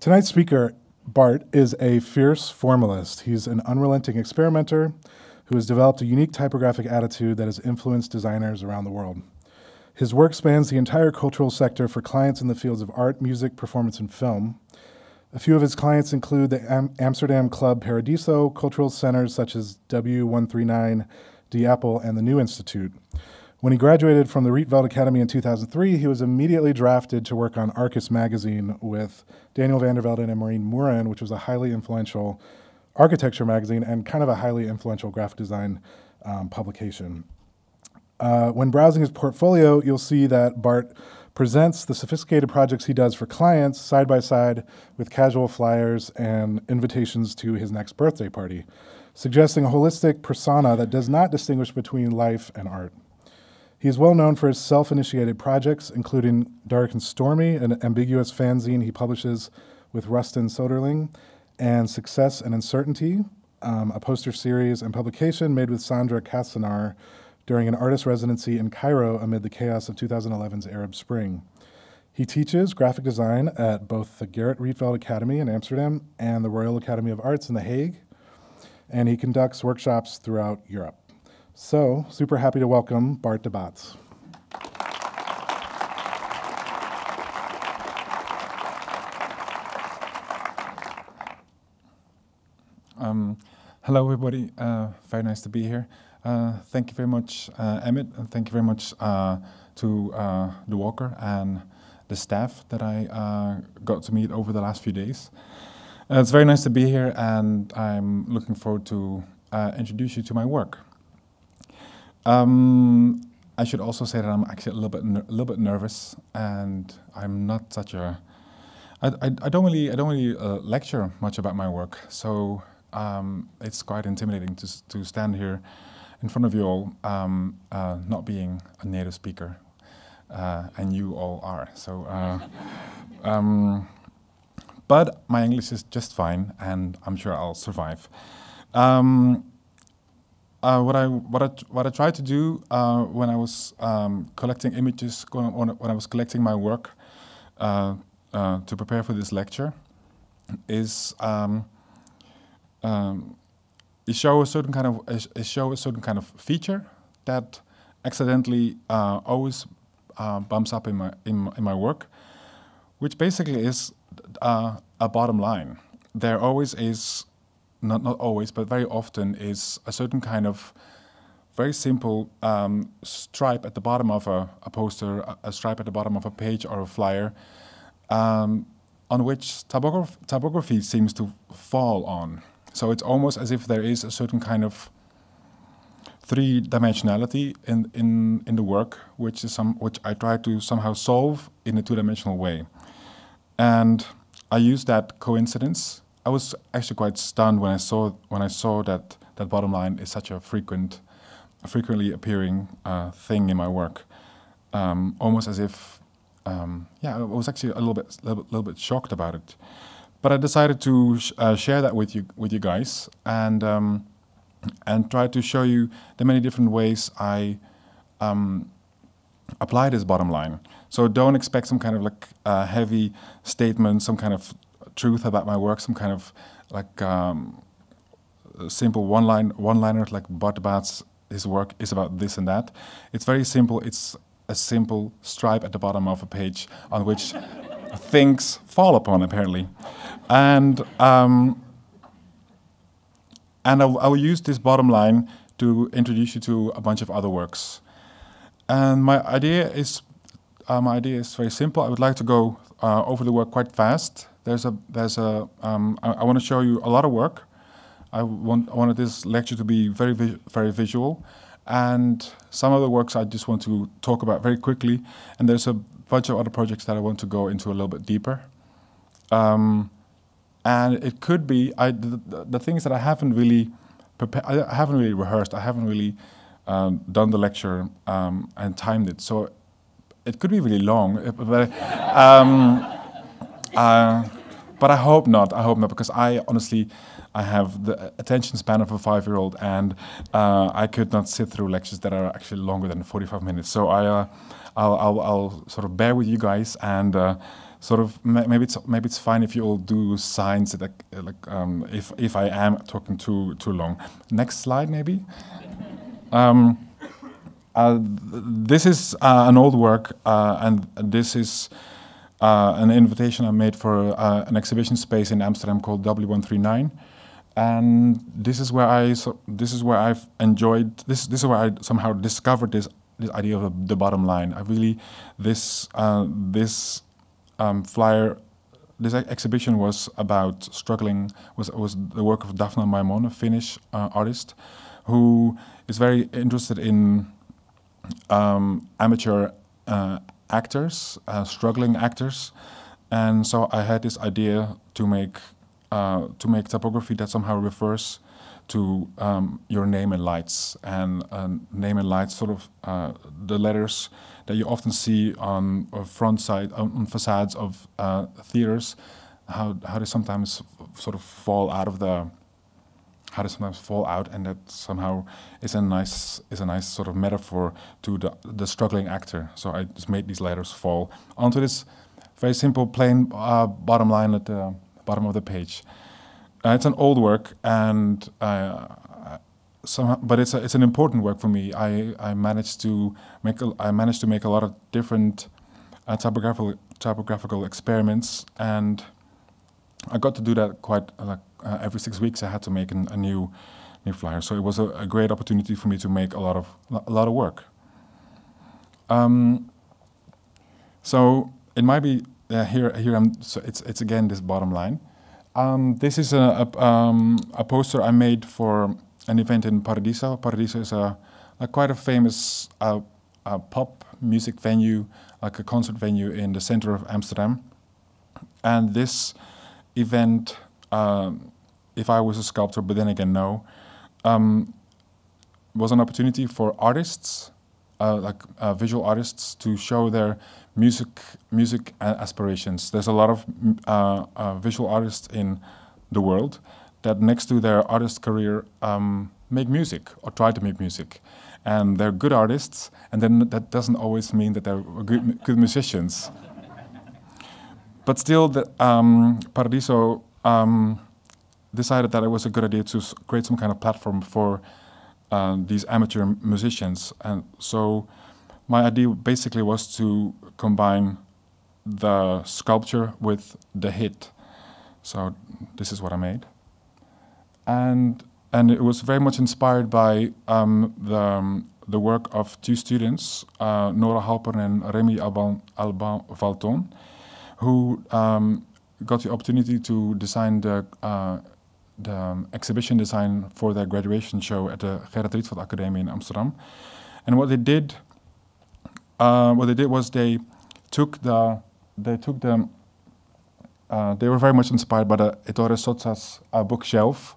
Tonight's speaker, Bart, is a fierce formalist. He's an unrelenting experimenter who has developed a unique typographic attitude that has influenced designers around the world. His work spans the entire cultural sector for clients in the fields of art, music, performance, and film. A few of his clients include the Am Amsterdam Club Paradiso, cultural centers such as W139, De Appel, and the New Institute. When he graduated from the Rietveld Academy in 2003, he was immediately drafted to work on Archis magazine with Daniel van der Velden and Maureen Mooren, which was a highly influential architecture magazine and kind of a highly influential graphic design um, publication. Uh, when browsing his portfolio, you'll see that Bart presents the sophisticated projects he does for clients side by side with casual flyers and invitations to his next birthday party, suggesting a holistic persona that does not distinguish between life and art. He is well known for his self initiated projects, including Dark and Stormy, an ambiguous fanzine he publishes with Rustan Söderling, and Success and Uncertainty, um, a poster series and publication made with Sandra Kassenaar during an artist residency in Cairo amid the chaos of 2011's Arab Spring. He teaches graphic design at both the Gerrit Rietveld Academy in Amsterdam and the Royal Academy of Arts in The Hague, and he conducts workshops throughout Europe. So, super happy to welcome Bart de Baets. Um, hello, everybody. Uh, very nice to be here. Uh, thank you very much, uh, Emmett, and thank you very much uh, to uh, the Walker and the staff that I uh, got to meet over the last few days. it's very nice to be here, and I'm looking forward to introduce you to my work. Um, I should also say that I'm actually a little bit a little bit nervous, and I'm not such a. I, I, I don't really I don't really uh, lecture much about my work, so um, it's quite intimidating to to stand here in front of you all, um, uh, not being a native speaker, uh, and you all are. So, uh, um, but my English is just fine, and I'm sure I'll survive. Um, uh, what I what I what I tried to do uh, when I was um, collecting images, when, when I was collecting my work uh, uh to prepare for this lecture, is um, um, show a certain kind of is show a certain kind of feature that accidentally uh, always uh, bumps up in my in, in, my work, which basically is a bottom line. There always is not not always, but very often is a certain kind of very simple um, stripe at the bottom of a, a poster, a, a, stripe at the bottom of a page or a flyer, um, on which typography, seems to fall on. So it's almost as if there is a certain kind of three dimensionality in, in, in the work, which is some which I try to somehow solve in a two dimensional way. And I use that coincidence I was actually quite stunned when I saw when I saw that that bottom line is such a frequent, a frequently appearing uh, thing in my work, um, almost as if, um, yeah, I was actually a little bit, little, little bit shocked about it. But I decided to sh uh, share that with you, with you guys, and um, and try to show you the many different ways I um, apply this bottom line. So don't expect some kind of like uh, heavy statement, some kind of truth about my work, some kind of like um, simple one line one liner like Bart de his work is about this and that. It's very simple. It's a simple stripe at the bottom of a page on which things fall upon apparently, and um, and I, I will use this bottom line to introduce you to a bunch of other works. And my idea is uh, my idea is very simple. I would like to go uh, over the work quite fast there's a there's a um, I, I want to show you a lot of work. I want I wanted this lecture to be very very visual, and some of the works I just want to talk about very quickly. And there's a bunch of other projects that I want to go into a little bit deeper. Um, and it could be I the, the, things that I haven't really prepared. I haven't really rehearsed. I haven't really um, done the lecture um, and timed it. So it could be really long. But, um, uh, but I hope not. I hope not because I honestly, I have the attention span of a five-year-old, and uh, I could not sit through lectures that are actually longer than 45 minutes. So I, uh, I'll, I'll, I'll, sort of bear with you guys and uh, sort of maybe it's maybe it's fine if you all do signs that like, like um, if if I am talking too too long. Next slide, maybe. Um, uh, this is uh, an old work, uh, and this is uh, an invitation I made for uh, an exhibition space in Amsterdam called W139, and this is where I so this is where I've enjoyed this. This is where I somehow discovered this this idea of the, bottom line. I really this uh, this um, flyer. This exhibition was about struggling. was was the work of Daphne Maimon, a Finnish uh, artist, who is very interested in um, amateur uh, actors, uh, struggling actors, and so I had this idea to make uh, to make typography that somehow refers to um, your name and lights, and uh, name and lights, sort of uh, the letters that you often see on front side on, on facades of uh, theaters, how how they sometimes sort of fall out of the how they sometimes fall out, and that somehow is a nice is a nice sort of metaphor to the the struggling actor. So I just made these letters fall onto this very simple plain uh, bottom line at the bottom of the page. Uh, it's an old work, and uh, somehow, but it's a, it's an important work for me. I, I managed to make a, I managed to make a lot of different uh, typographical typographical experiments, and I got to do that quite like uh, every six weeks. I had to make an, a new new flyer, so it was a, a, great opportunity for me to make a lot of a lot of work. Um, so it might be uh, here here I'm. So it's it's again this bottom line. Um, this is a, a, um, a, poster I made for an event in Paradiso. Paradiso is a, a quite a famous uh, pop music venue, like a concert venue in the center of Amsterdam. And this event, um, if I was a sculptor, but then again, no, um, was an opportunity for artists, uh, like uh, visual artists, to show their music music aspirations. There's a lot of uh, uh, visual artists in the world that, next to their artist career, um, make music or try to make music, and they're good artists. And then that doesn't always mean that they're good good musicians. but still, the, um, Paradiso um, decided that it was a good idea to create some kind of platform for uh, these amateur musicians, and so my idea basically was to combine the sculpture with the hit. So this is what I made. And, and it was very much inspired by um, the, um, the work of two students, uh, Nora Halper and Remy Alban, Alban Valton, who um, got the opportunity to design the, uh, the um, exhibition design for their graduation show at the Gerrit Rietveld Academy in Amsterdam. And what they did, uh, what they did was they took the they took the uh, they were very much inspired by the Ettore Sottsass uh, bookshelf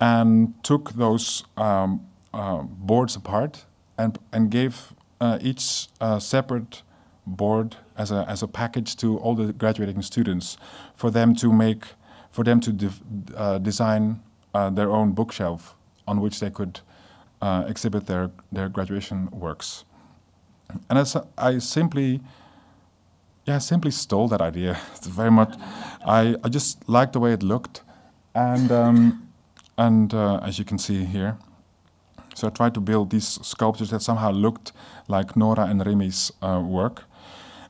and took those um, uh, boards apart and and gave uh, each separate board as a as a package to all the graduating students for them to make for them to uh, design their own bookshelf on which they could exhibit their their graduation works. And as I simply yeah, I simply stole that idea. Very much. I, I just liked the way it looked, and um, and uh, as you can see here, so I tried to build these sculptures that somehow looked like Nora and Remy's uh, work,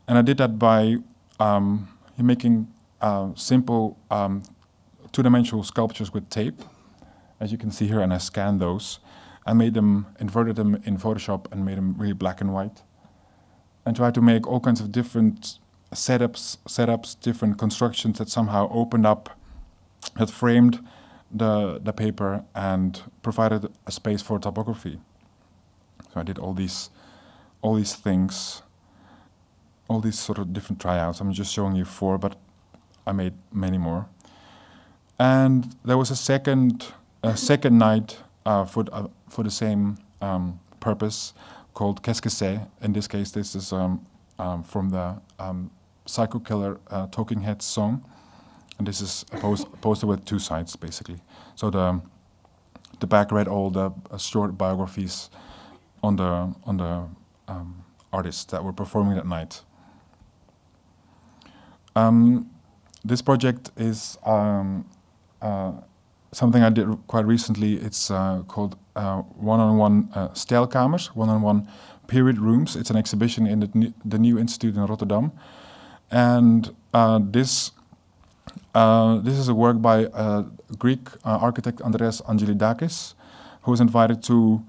and I did that by um, making uh, simple um, two-dimensional sculptures with tape, as you can see here, and I scanned those. I made them, inverted them in Photoshop, and made them really black and white, and tried to make all kinds of different setups, setups, different constructions that somehow opened up, that framed the the paper and provided a space for typography. So I did all these, all these things, all these sort of different tryouts. I'm just showing you four, but I made many more. And there was a second, a second night uh, for uh, for the same um, purpose called c'est? In this case, this is um, um, from the um, Psycho Killer uh, Talking Heads song, and this is a, post poster with two sides basically. So the the back read all the uh, short biographies on the on the um, artists that were performing that night. Um, this project is um, uh, something I did quite recently. It's uh, called uh, One-on-One uh, Stijlkamers, One-on-One Period Rooms. It's an exhibition in the, the New Institute in Rotterdam. And uh, this uh, this is a work by Greek architect Andreas Angelidakis, who was invited to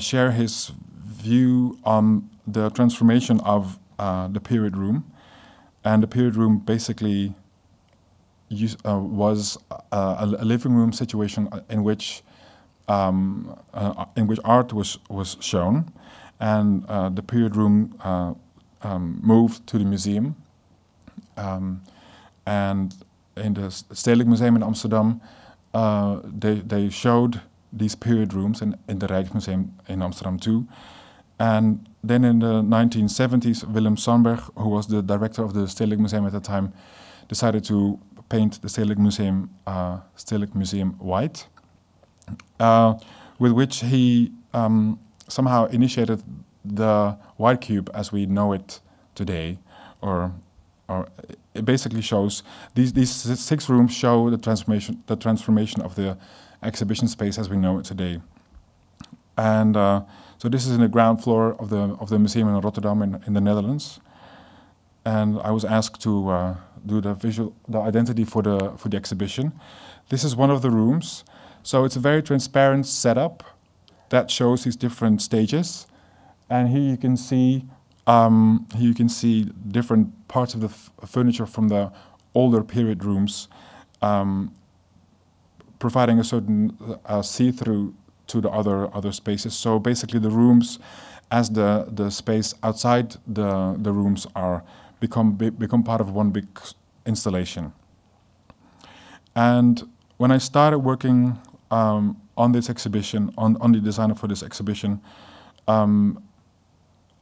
share his view on the transformation of the period room. And the period room basically uh, was a, a, living room situation in which um, in which art was was shown, and the period room um, moved to the museum. Um, and in the Stedelijk Museum in Amsterdam, uh, they, they showed these period rooms in, in the Rijksmuseum in Amsterdam too. And then in the 1970s, Willem Sandberg, who was the director of the Stedelijk Museum at the time, decided to paint the Stedelijk Museum, uh, Stedelijk Museum white, uh, with which he um, somehow initiated the white cube as we know it today, or or it basically shows these these six rooms show the transformation the transformation of the exhibition space as we know it today. And uh, so this is in the ground floor of the of the museum in Rotterdam in, in the Netherlands. And I was asked to uh, do the visual the identity for the for the exhibition. This is one of the rooms. So it's a very transparent setup that shows these different stages. And here you can see um, here you can see different parts of the furniture from the older period rooms, um, providing a certain uh, see-through to the other other spaces. So basically, the rooms, as the the space outside the the rooms are become be, become part of one big installation. And when I started working um, on this exhibition, on on the design for this exhibition. Um,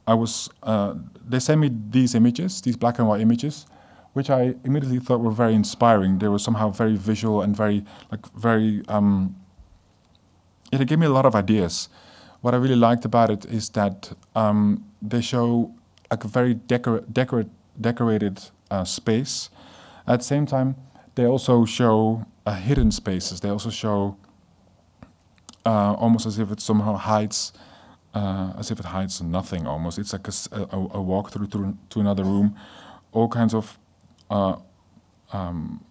I was, uh, they sent me these images, these black and white images, which I immediately thought were very inspiring. They were somehow very visual and very, like, very, um, it gave me a lot of ideas. What I really liked about it is that um, they show like a very decor decor decorated uh, space. At the same time, they also show uh, hidden spaces. They also show uh, almost as if it somehow hides uh, as if it hides nothing almost. It's like a, a, a walk through to, to, another room, all kinds of uh, um,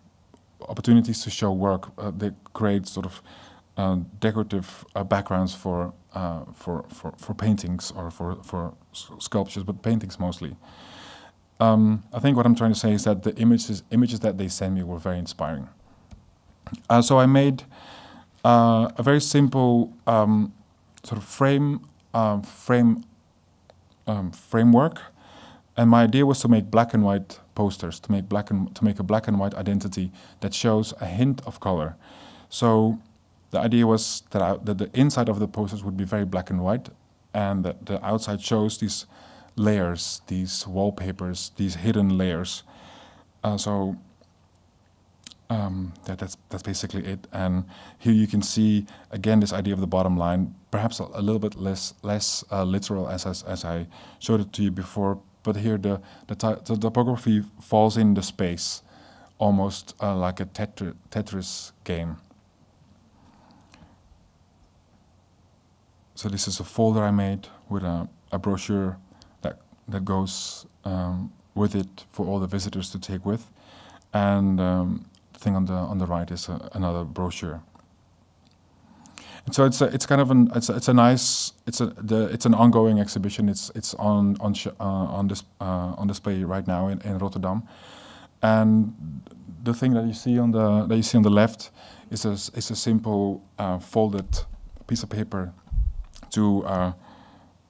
opportunities to show work. Uh, they create sort of decorative uh, backgrounds for, uh, for, for, for paintings or for, for sculptures, but paintings mostly. Um, I think what I'm trying to say is that the images, images that they sent me were very inspiring. so I made a very simple um, sort of frame um, frame um, framework, and my idea was to make black and white posters, to make black and to make a black and white identity that shows a hint of color. So the idea was that, I, that the inside of the posters would be very black and white, and that the outside shows these layers, these wallpapers, these hidden layers. Uh, so um, that, that's that's basically it. And here you can see again this idea of the bottom line, perhaps a, a little bit less less uh, literal as, as, as I showed it to you before. But here the the, the topography falls in the space, almost uh, like a tetri Tetris game. So this is a folder I made with a, a brochure that that goes um, with it for all the visitors to take with, and um, thing on the on the right is a, another brochure. And so it's a, it's kind of an it's a, it's a nice it's a the it's an ongoing exhibition. It's it's on on uh, on this uh, on display right now in, in Rotterdam, and the thing that you see on the that you see on the left is a is a simple uh, folded piece of paper to uh,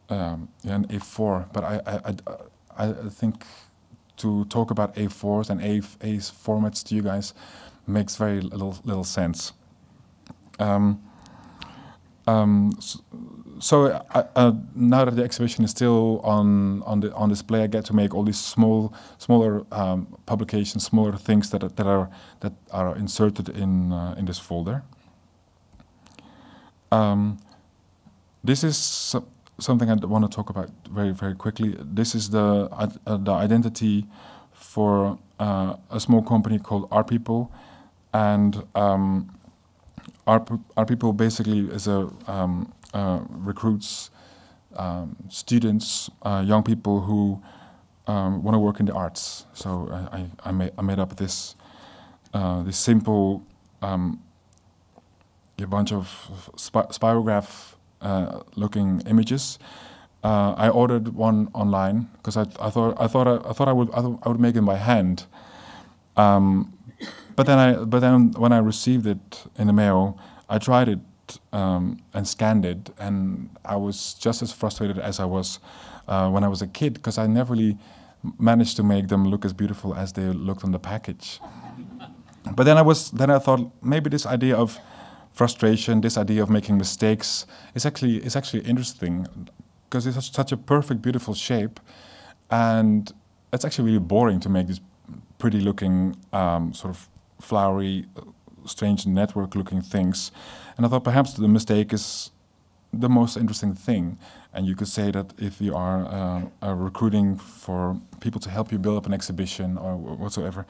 um, an A4. But I I, I I think to talk about A4s and A, A formats to you guys makes very little, little sense. Um, um, so, so uh, now that the exhibition is still on on the on display, I get to make all these small, smaller um, publications, smaller things that that are that are inserted in uh, in this folder. Um, this is something I want to talk about very, very quickly. This is the uh, the identity for uh, a small company called Art People, and um, Art People basically is a um, uh, recruits um, students, uh, young people who um, want to work in the arts. So I, I, I, made, I made up this uh, this simple um, a bunch of spirograph uh, looking images. Uh, I ordered one online because I, I, thought I thought I, I, thought I would I, would make it by hand. Um, but then I but then when I received it in the mail, I tried it um, and scanned it, and I was just as frustrated as I was uh, when I was a kid because I never really managed to make them look as beautiful as they looked on the package. But then I was then I thought maybe this idea of frustration, this idea of making mistakes is actually is actually interesting because it's such, a perfect, beautiful shape, and it's actually really boring to make these pretty looking um, sort of flowery, strange network looking things. And I thought perhaps the mistake is the most interesting thing. And you could say that if you are uh, uh, recruiting for people to help you build up an exhibition or whatsoever,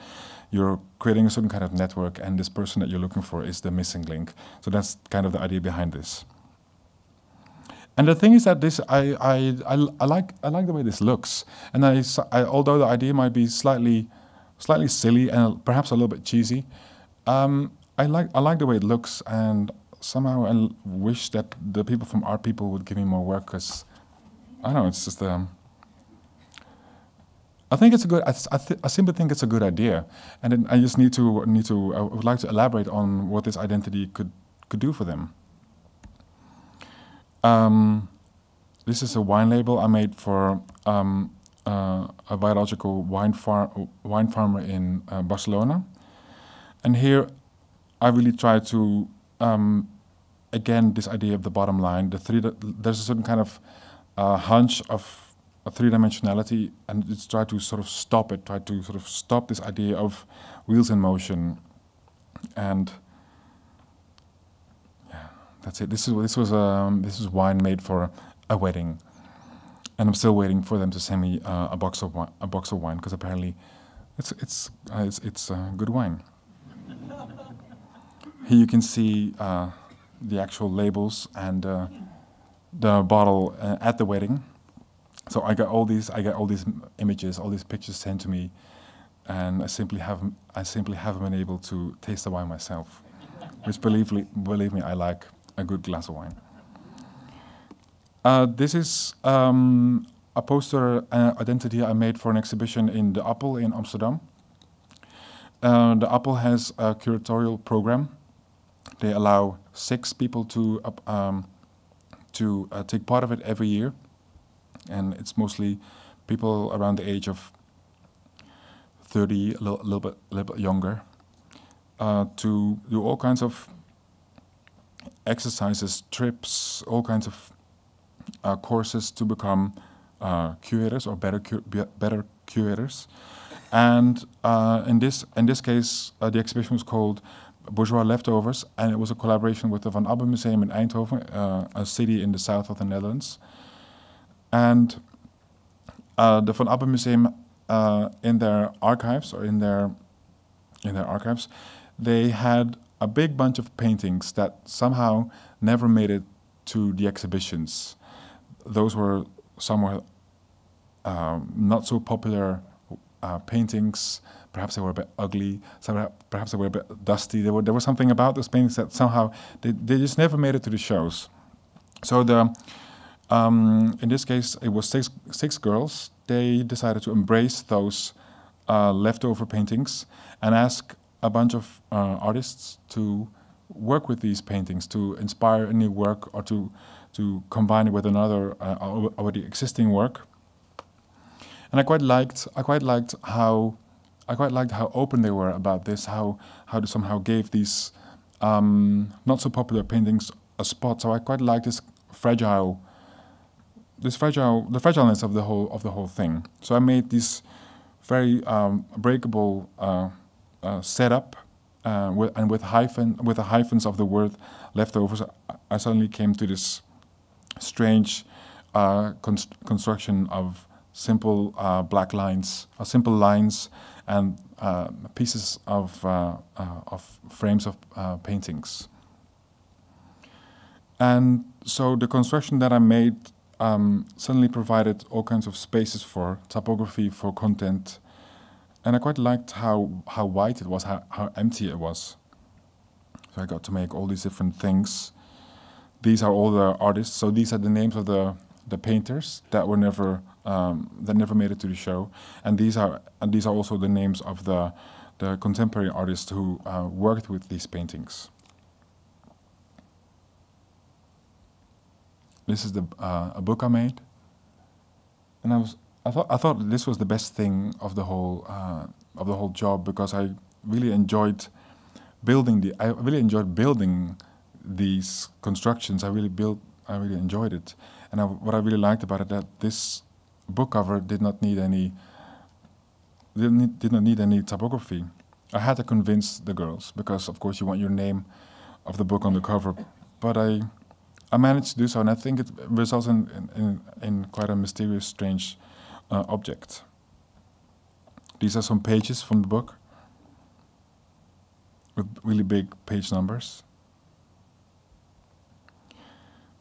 you're creating a certain kind of network, and this person that you're looking for is the missing link. So that's kind of the idea behind this. And the thing is that this, I, I, I, I like, I like the way this looks. And I, I, although the idea might be slightly, slightly silly and perhaps a little bit cheesy, um, I like, I like the way it looks, and somehow I wish that the people from Art People would give me more work because I don't know, it's just um, I think it's a good. I, I, I, simply think it's a good idea, and I just need to need to. I would like to elaborate on what this identity could could do for them. Um, this is a wine label I made for um, uh, a biological wine farm wine farmer in uh, Barcelona, and here I really try to um, again this idea of the bottom line. The three there's a certain kind of uh, hunch of a three-dimensionality, and it's try to sort of stop it, try to sort of stop this idea of wheels in motion, and yeah, that's it. This is this was um, this is wine made for a wedding, and I'm still waiting for them to send me uh, a box of wine, a box of wine because apparently, it's it's uh, it's, it's uh, good wine. Here you can see uh, the actual labels and uh, the bottle uh, at the wedding. So I get all these, I got all these images, all these pictures sent to me, and I simply haven't, I simply haven't been able to taste the wine myself. Which believe, believe me, I like a good glass of wine. Uh, this is um, a poster uh, identity I made for an exhibition in the Appel in Amsterdam. Uh, the Appel has a curatorial program. They allow six people to um, to uh, take part of it every year and it's mostly people around the age of 30, a little, little bit, little bit younger, uh, to do all kinds of exercises, trips, all kinds of uh, courses to become uh, curators or better cu better curators. And uh, in this in this case, uh, the exhibition was called Bourgeois Leftovers, and it was a collaboration with the Van Abbe Museum in Eindhoven, uh, a city in the south of the Netherlands. And uh, the Van Abbe Museum, uh, in their archives or in their in their archives, they had a big bunch of paintings that somehow never made it to the exhibitions. Those were somewhere um, not so popular uh, paintings. Perhaps they were a bit ugly. Perhaps they were a bit dusty. There, were, there was something about those paintings that somehow they, they just never made it to the shows. So the um, in this case, it was six, six girls. They decided to embrace those uh, leftover paintings and ask a bunch of uh, artists to work with these paintings to inspire a new work or to to combine it with another uh, already existing work. And I quite liked I quite liked how I quite liked how open they were about this. How how they somehow gave these um, not so popular paintings a spot. So I quite liked this fragile this fragile, the fragileness of the whole of the whole thing. So I made this very um, breakable uh, uh, setup, uh, with, and with hyphen with the hyphens of the word leftovers, I suddenly came to this strange uh, const construction of simple uh, black lines, uh, simple lines, and pieces of of frames of paintings. And so the construction that I made um, suddenly provided all kinds of spaces for typography, for content, and I quite liked how how white it was, how, how empty it was. So I got to make all these different things. These are all the artists. So these are the names of the the painters that were never um, that never made it to the show, and these are and these are also the names of the the contemporary artists who uh, worked with these paintings. This is the uh, a book I made, and I was I thought I thought this was the best thing of the whole uh, of the whole job because I really enjoyed building the I really enjoyed building these constructions. I really built I really enjoyed it. And I, what I really liked about it that this book cover did not need any did not, did not need any typography. I had to convince the girls because, of course, you want your name of the book on the cover. But I I managed to do so, and I think it results in in, in quite a mysterious, strange uh, object. These are some pages from the book with really big page numbers.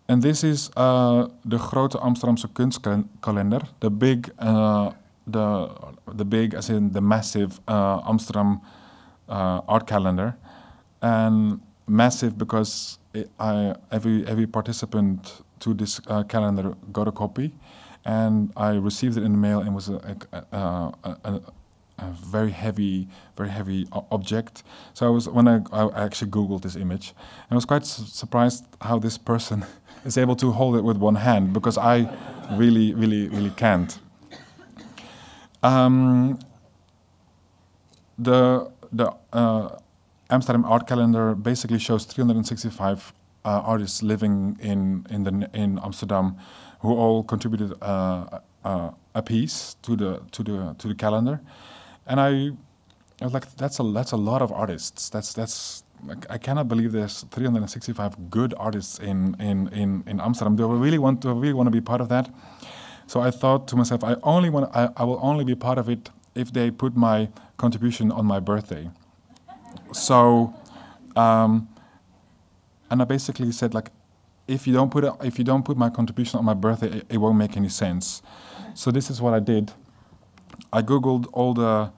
And this is uh, de grote Amsterdamse kunstkalender, the big, uh, the the big as in the massive uh, Amsterdam uh, art calendar, and massive because it, I, every every participant to this uh, calendar got a copy, and I received it in the mail and was a, a, a, a very heavy, very heavy object. So I was when I, I actually googled this image, and I was quite su surprised how this person is able to hold it with one hand because I really, really, really can't. Um, the the uh, Amsterdam art calendar basically shows 365 uh, artists living in in the in Amsterdam, who all contributed uh, uh a piece to the to the to the calendar, and I, I was like, that's a that's a lot of artists. That's that's I cannot believe there's 365 good artists in, in, in, in Amsterdam. Do I really want to really want to be part of that? So I thought to myself, I only want I, I will only be part of it if they put my contribution on my birthday. So, um, and I basically said like, if you don't put it, if you don't put my contribution on my birthday, it, it won't make any sense. So this is what I did. I googled all the.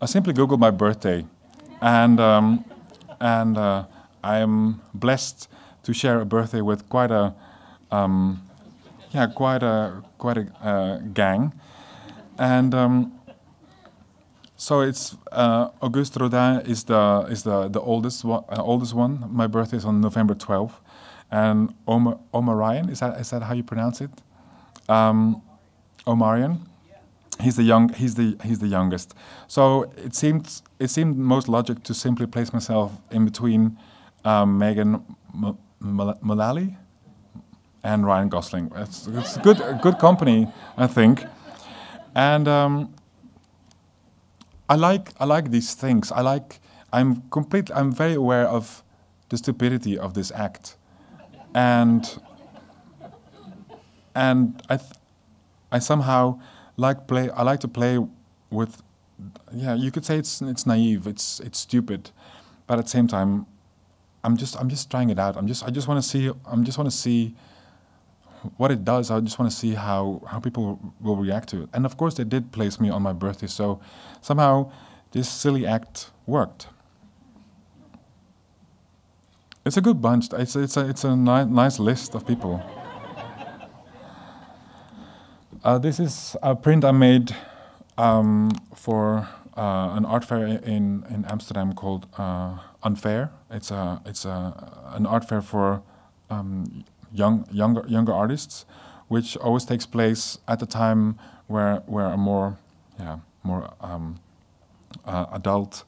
I simply googled my birthday, and. Um, and uh, I am blessed to share a birthday with quite a, um, yeah, quite a quite a uh, gang, and um, so it's uh, Auguste Rodin is the is the the oldest one, uh, oldest one. My birthday is on November 12th, and Omar Omarion is that is that how you pronounce it? Um, Omarion. He's the young he's the he's the youngest. So it seemed it seemed most logic to simply place myself in between um, Megan Mullally and Ryan Gosling. It's, it's good good company I think. And um, I like I like these things I like I'm completely I'm very aware of the stupidity of this act and and I I somehow like play. I like to play with. Yeah, you could say it's it's naive. It's it's stupid, but at the same time, I'm just I'm just trying it out. I'm just I just want to see. I'm just want to see what it does. I just want to see how how people will react to it. And of course, they did place me on my birthday, so somehow this silly act worked. It's a good bunch. It's it's a it's a ni nice list of people. Uh, this is a print I made um, for uh, an art fair in, in Amsterdam called uh, Unfair. It's a it's a an art fair for um, young younger younger artists, which always takes place at the time where where a more yeah more um, uh, adult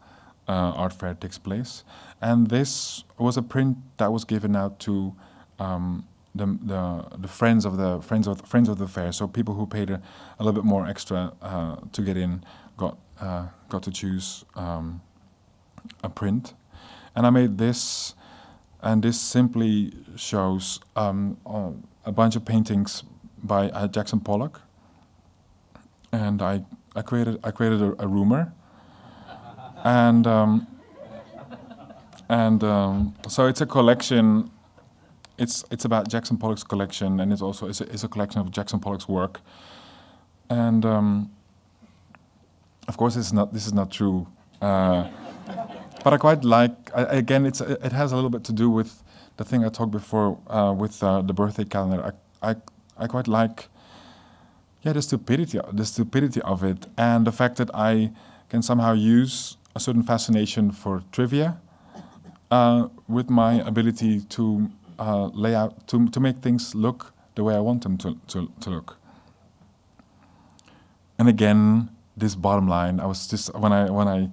uh, art fair takes place. And this was a print that was given out to um, the, the, the friends of the friends of friends of the fair. So people who paid a, a little bit more extra uh, to get in got uh, got to choose um, a print, and I made this, and this simply shows um, uh, a bunch of paintings by uh, Jackson Pollock, and I, I created I created a, a rumor, and um, and um, so it's a collection. It's it's about Jackson Pollock's collection, and it's also it's a, it's a collection of Jackson Pollock's work, and um, of course is not this is not true. Uh, but I quite like I, again it's it has a little bit to do with the thing I talked before uh, with uh, the birthday calendar. I, I I quite like yeah the stupidity the stupidity of it and the fact that I can somehow use a certain fascination for trivia uh, with my ability to uh, lay out to to make things look the way I want them to to, to look. And again, this bottom line, I was just when I when I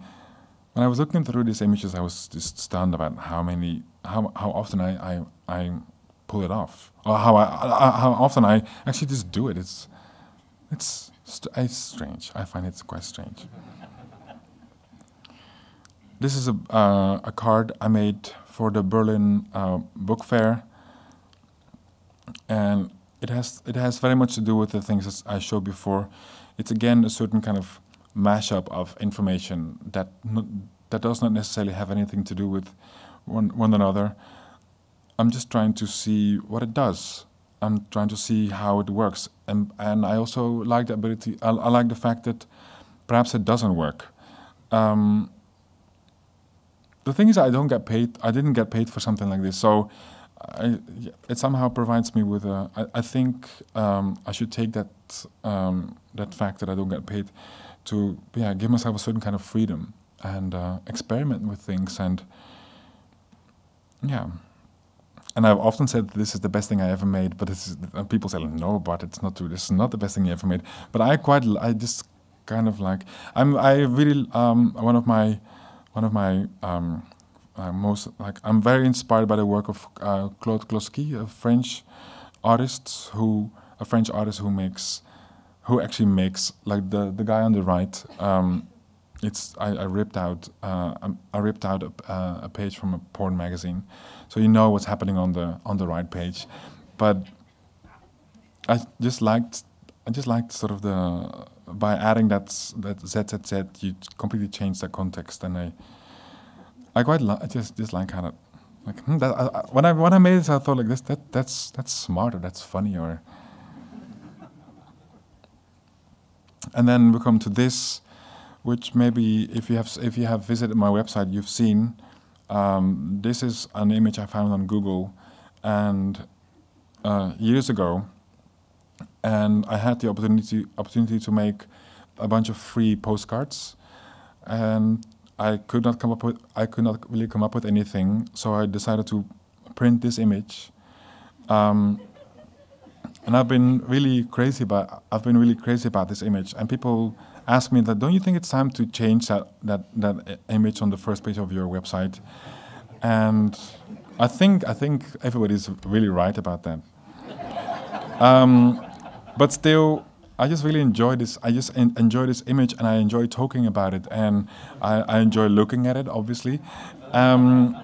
when I was looking through these images, I was just stunned about how many, how, how often I, I, I pull it off, or how, I, how often I actually just do it. It's, it's, it's strange. I find it quite strange. This is a, uh, a card I made for the Berlin uh, Book Fair, and it has it has very much to do with the things I showed before. It's again a certain kind of mashup of information that that does not necessarily have anything to do with one, one another. I'm just trying to see what it does. I'm trying to see how it works, and and I also like the ability. I, I like the fact that perhaps it doesn't work. Um, the thing is, I don't get paid. I didn't get paid for something like this, so I, it somehow provides me with a. I, I think um, I should take that um, that fact that I don't get paid to yeah give myself a certain kind of freedom and uh, experiment with things and yeah and I've often said this is the best thing I ever made, but is, people say no, but it's not true. This is not the best thing you ever made. But I quite, I just kind of like, I'm, I really, um, one of my, one of my um, uh, most like, I'm very inspired by the work of uh, Claude Closky, a French artist who, a French artist who makes who actually makes like the the guy on the right. Um, it's I, I, ripped out uh, um, I ripped out a, uh, a, page from a porn magazine, so you know what's happening on the on the right page, but I just liked I just liked sort of the by adding that that ZZZ you completely change the context. And I I quite li- I just just like kind of like hmm, that, I, when I when I made this I thought like this that that's that's smarter that's funny or And then we come to this, which maybe if you have if you have visited my website, you've seen. Um, this is an image I found on Google, and uh, years ago, and I had the opportunity opportunity to make a bunch of free postcards, and I could not come up with I could not really come up with anything, so I decided to print this image. Um, and I've been really crazy about I've been really crazy about this image. And people ask me that, don't you think it's time to change that that that image on the first page of your website? And I think I think everybody's really right about that. um, but still, I just really enjoy this. I just en enjoy this image, and I enjoy talking about it, and I, I enjoy looking at it, obviously. Um,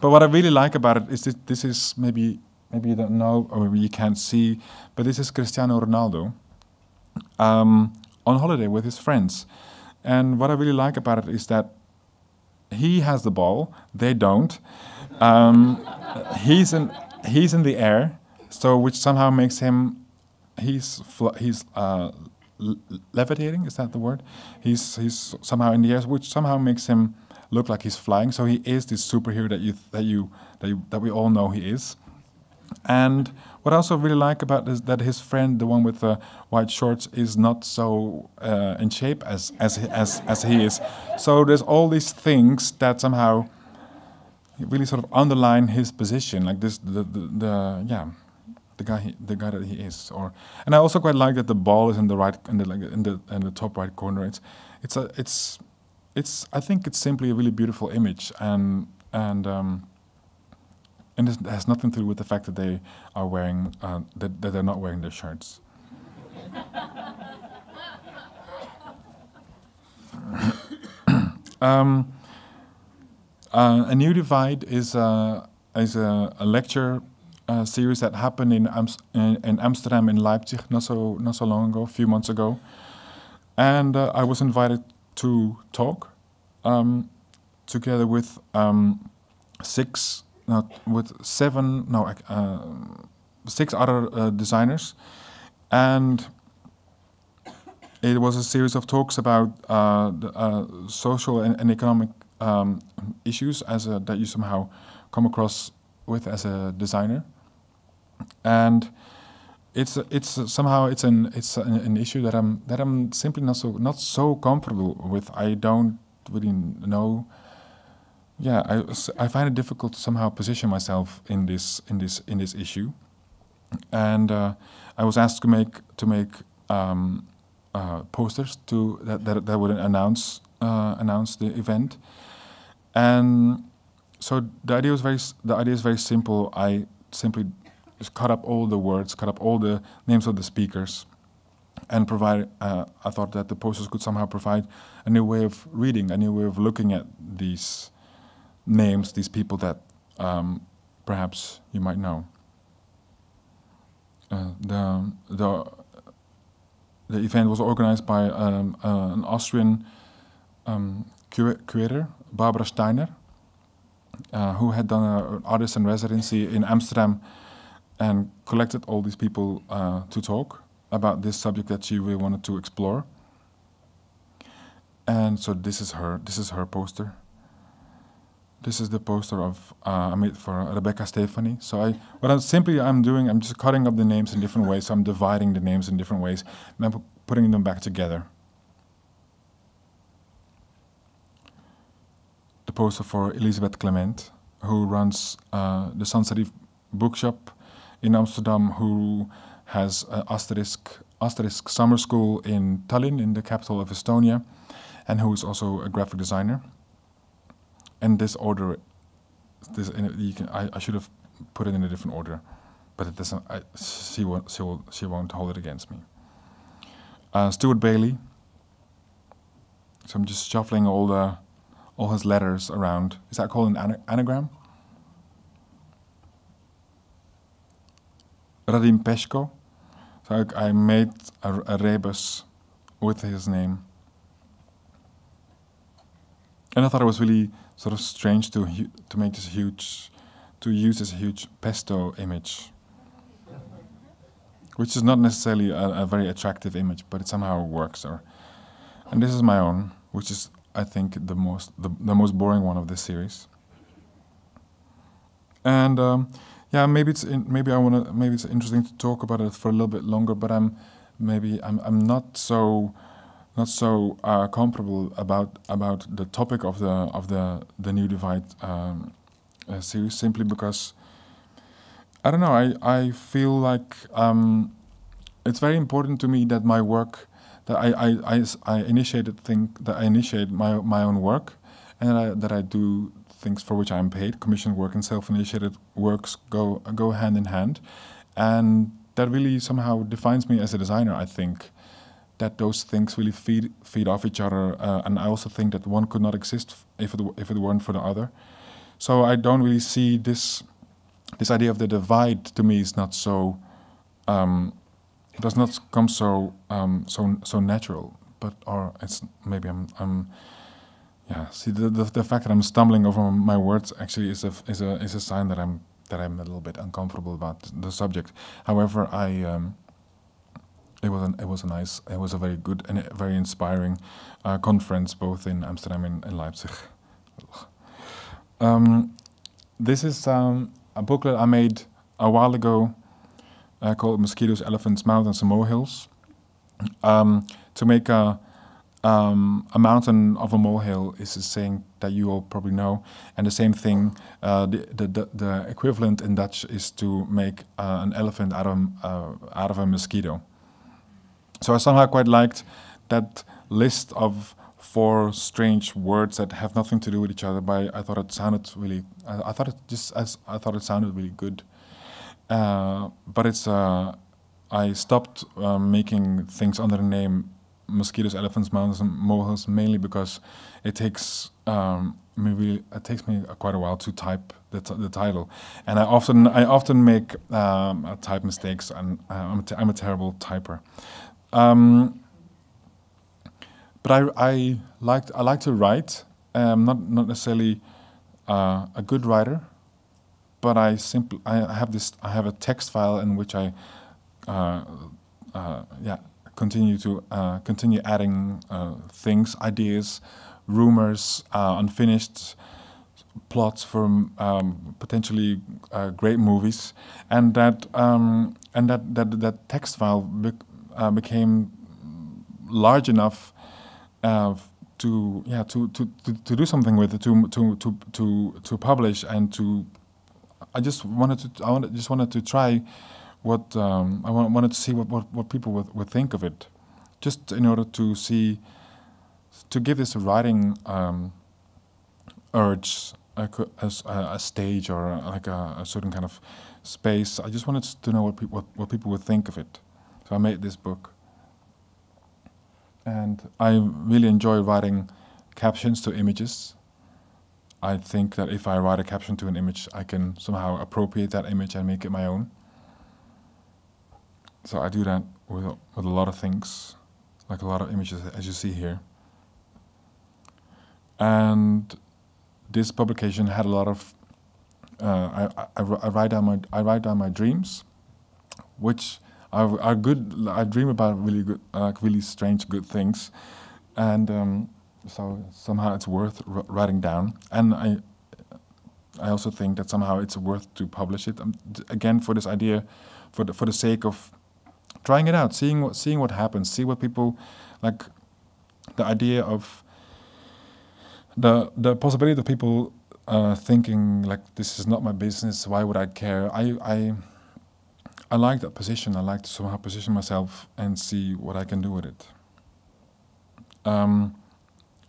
but what I really like about it is that this is maybe maybe you don't know or maybe you can't see, but this is Cristiano Ronaldo um, on holiday with his friends. And what I really like about it is that he has the ball, they don't. Um, he's in he's in the air, so which somehow makes him he's he's uh, levitating. Is that the word? He's he's somehow in the air, which somehow makes him look like he's flying. So he is this superhero that you that you that, you, that we all know he is. And what I also really like about is that his friend, the one with the white shorts, is not so uh, in shape as, as, as, as he is. So there's all these things that somehow really sort of underline his position, like this, the, the, the yeah, the guy, he, the guy that he is. Or, and I also quite like that the ball is in the right, in the, like, in the, in the top right corner. It's, it's a, it's, it's, I think it's simply a really beautiful image, and, and, um, and it has nothing to do with the fact that they are wearing uh, that, that they're not wearing their shirts. um, uh, a new divide is uh, is a, a lecture uh, series that happened in, in, in Amsterdam in Leipzig not so not so long ago, a few months ago, and uh, I was invited to talk um, together with um, six, no, with seven, no, uh, six other uh, designers, and it was a series of talks about uh, the, uh, social and, and economic um, issues as a, that you somehow come across with as a designer, and it's it's somehow it's an it's an, an, issue that I'm that I'm simply not so not so comfortable with. I don't really know. Yeah, I, I find it difficult to somehow position myself in this in this in this issue, and uh, I was asked to make to make um, uh, posters to that, that that would announce uh, announce the event, and so the idea was very the idea is very simple. I simply just cut up all the words, cut up all the names of the speakers, and provide. Uh, I thought that the posters could somehow provide a new way of reading, a new way of looking at these names, these people that um, perhaps you might know. Uh, the the the event was organized by um, uh, an Austrian um, curator, Barbara Steiner, uh, who had done an artist in residency in Amsterdam and collected all these people uh, to talk about this subject that she really wanted to explore. And so this is her. This is her poster. This is the poster of uh, I made for Rebecca Stephany. So I, what I'm simply I'm doing, I'm just cutting up the names in different ways. So I'm dividing the names in different ways, and I'm putting them back together. The poster for Elisabeth Klement, who runs uh, the Sans bookshop in Amsterdam who has Asterisk, Asterisk Summer School in Tallinn, in the capital of Estonia, and who is also a graphic designer. And this order, this can, I, I, should have put it in a different order, but it doesn't. I, she won't. She will. She won't hold it against me. Uh, Stuart Bailey. So I'm just shuffling all the, all his letters around. Is that called an anagram? Radim Peško. So I, I made a, a, rebus with his name. And I thought it was really sort of strange to to make this huge, to use this huge pesto image, which is not necessarily a, a very attractive image, but it somehow works. Or, and this is my own, which is I think the most the, the most boring one of this series. And um, yeah, maybe it's in, maybe I want to maybe it's interesting to talk about it for a little bit longer, but I'm maybe I'm I'm not so not so uh, comfortable about about the topic of the of the the new divide um, uh, series simply because I don't know I I feel like um, it's very important to me that my work that I I, I, I initiated think that I initiate my my own work and that I, that I do things for which I'm paid. Commissioned work and self-initiated works go go hand in hand, and that really somehow defines me as a designer. I think that those things really feed feed off each other, uh, and I also think that one could not exist if it if it weren't for the other. So I don't really see this this idea of the divide to me is not so um, does not come so um, so so natural. But or it's maybe I'm I'm yeah, see the, the, the fact that I'm stumbling over my words actually is a is a is a sign that I'm that I'm a little bit uncomfortable about the subject. However, I um, it was an, it was a nice it was a very good and very inspiring uh, conference both in Amsterdam and, and Leipzig. Um, this is um, a booklet I made a while ago uh, called Mosquitoes, Elephants, Mountains, and Molehills um, to make a um, a mountain of a molehill is a saying that you all probably know, and the same thing, uh, the, the, the, equivalent in Dutch is to make uh, an elephant out of, uh, out of a mosquito. So I somehow quite liked that list of four strange words that have nothing to do with each other, but I thought it sounded really, I, I thought it just, I thought it sounded really good. Uh, but it's, uh, I stopped uh, making things under the name mosquitoes, elephants, mountains, and mainly because it takes um, maybe it takes me quite a while to type the, the title, and I often I often make um, type mistakes, and uh, I'm, I'm a terrible typer. Um, but I I liked I like to write. I'm not not necessarily uh, a good writer, but I simply I have this I have a text file in which I uh, uh, yeah continue to uh, continue adding uh, things, ideas, rumors, uh, unfinished plots for um, potentially great movies, and that um, and that, that that text file uh, became large enough uh, to yeah to, to, to, to do something with it to to to to to publish and to I just wanted to I wanted, just wanted to try what um, I wanted to see what, what, what people would, would think of it just in order to see to give this writing um, urge a, a, a, stage or like a, a, certain kind of space. I just wanted to know what, pe- what, what people would think of it. So I made this book. And I really enjoy writing captions to images. I think that if I write a caption to an image, I can somehow appropriate that image and make it my own. So I do that with, with a lot of things, like a lot of images, as you see here. And this publication had a lot of. Uh, I, I, I, write down my I write down my dreams, which are, are good. I dream about really good, uh, really strange, good things, and um, so somehow it's worth writing down. And I, I also think that somehow it's worth to publish it. Um, again, for this idea, for the for the sake of trying it out, seeing what seeing what happens, see what people like. The idea of the the possibility of people uh, thinking like this is not my business. Why would I care? I I I like that position. I like to somehow position myself and see what I can do with it. Um,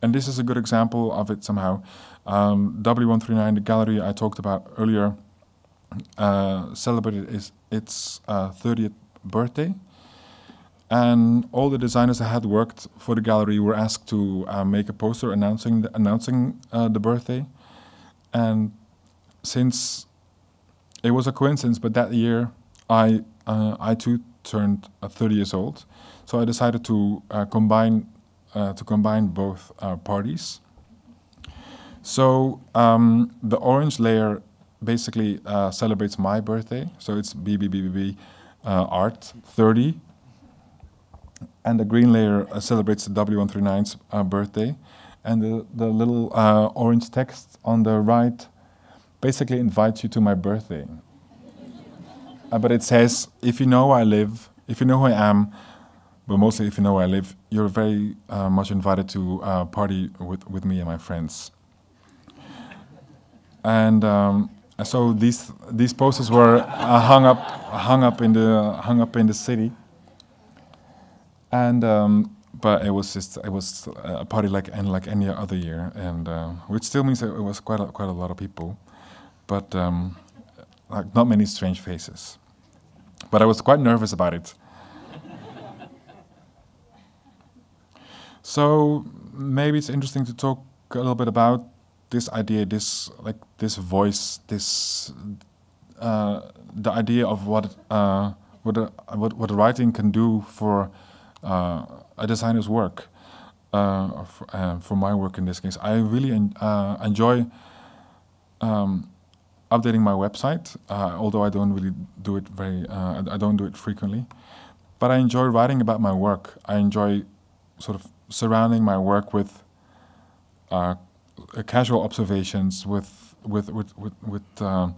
and this is a good example of it somehow. Um, W139, the gallery I talked about earlier, uh, celebrated its, its uh, 30th birthday and all the designers that had worked for the gallery were asked to uh, make a poster announcing the, announcing uh, the birthday. And since it was a coincidence, but that year I uh, I too turned uh, 30 years old, so I decided to uh, combine uh, to combine both parties. So um, the orange layer basically celebrates my birthday, so it's BBBBB Art 30 and the green layer uh, celebrates the W139's uh, birthday. And the, the little uh, orange text on the right basically invites you to my birthday. Uh, but it says, if you know where I live, if you know who I am, but mostly if you know where I live, you're very uh, much invited to uh, party with, with me and my friends. And um, so these these posters were hung up hung up in the hung up in the city. And um, but it was just it was a party like and like any other year, and uh, which still means it was quite a, quite a lot of people, but um, like not many strange faces. But I was quite nervous about it. so maybe it's interesting to talk a little bit about this idea, this like this voice, this uh, the idea of what uh, what, a, what what writing can do for uh, a designer's work. Uh, for, uh, for, my work in this case, I really en enjoy um, updating my website, although I don't really do it very, I don't do it frequently. But I enjoy writing about my work. I enjoy sort of surrounding my work with uh, casual observations, with with with with, with uh,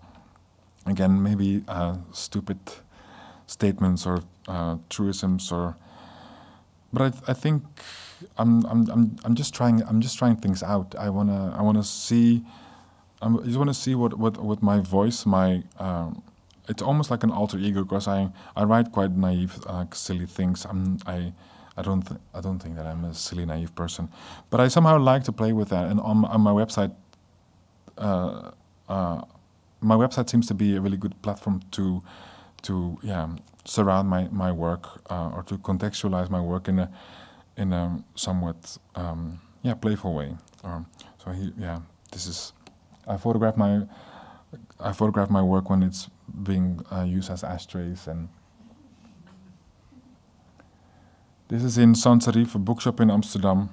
again maybe uh, stupid statements or truisms or but I, I think I'm, I'm, I'm, I'm just trying I'm just trying things out. I wanna I wanna see I just wanna see what, what, what my voice my um, it's almost like an alter ego because I, I write quite naive uh, silly things. I'm, I I don't th- I don't think that I'm a silly naive person, but I somehow like to play with that. And on, on my website, uh, uh, my website seems to be a really good platform to to yeah surround my my work uh, or to contextualize my work in a in a somewhat um, yeah playful way. Um, so he, yeah, this is I photograph my I photograph my work when it's being uh, used as ashtrays and. This is in San Serriffe, a bookshop in Amsterdam,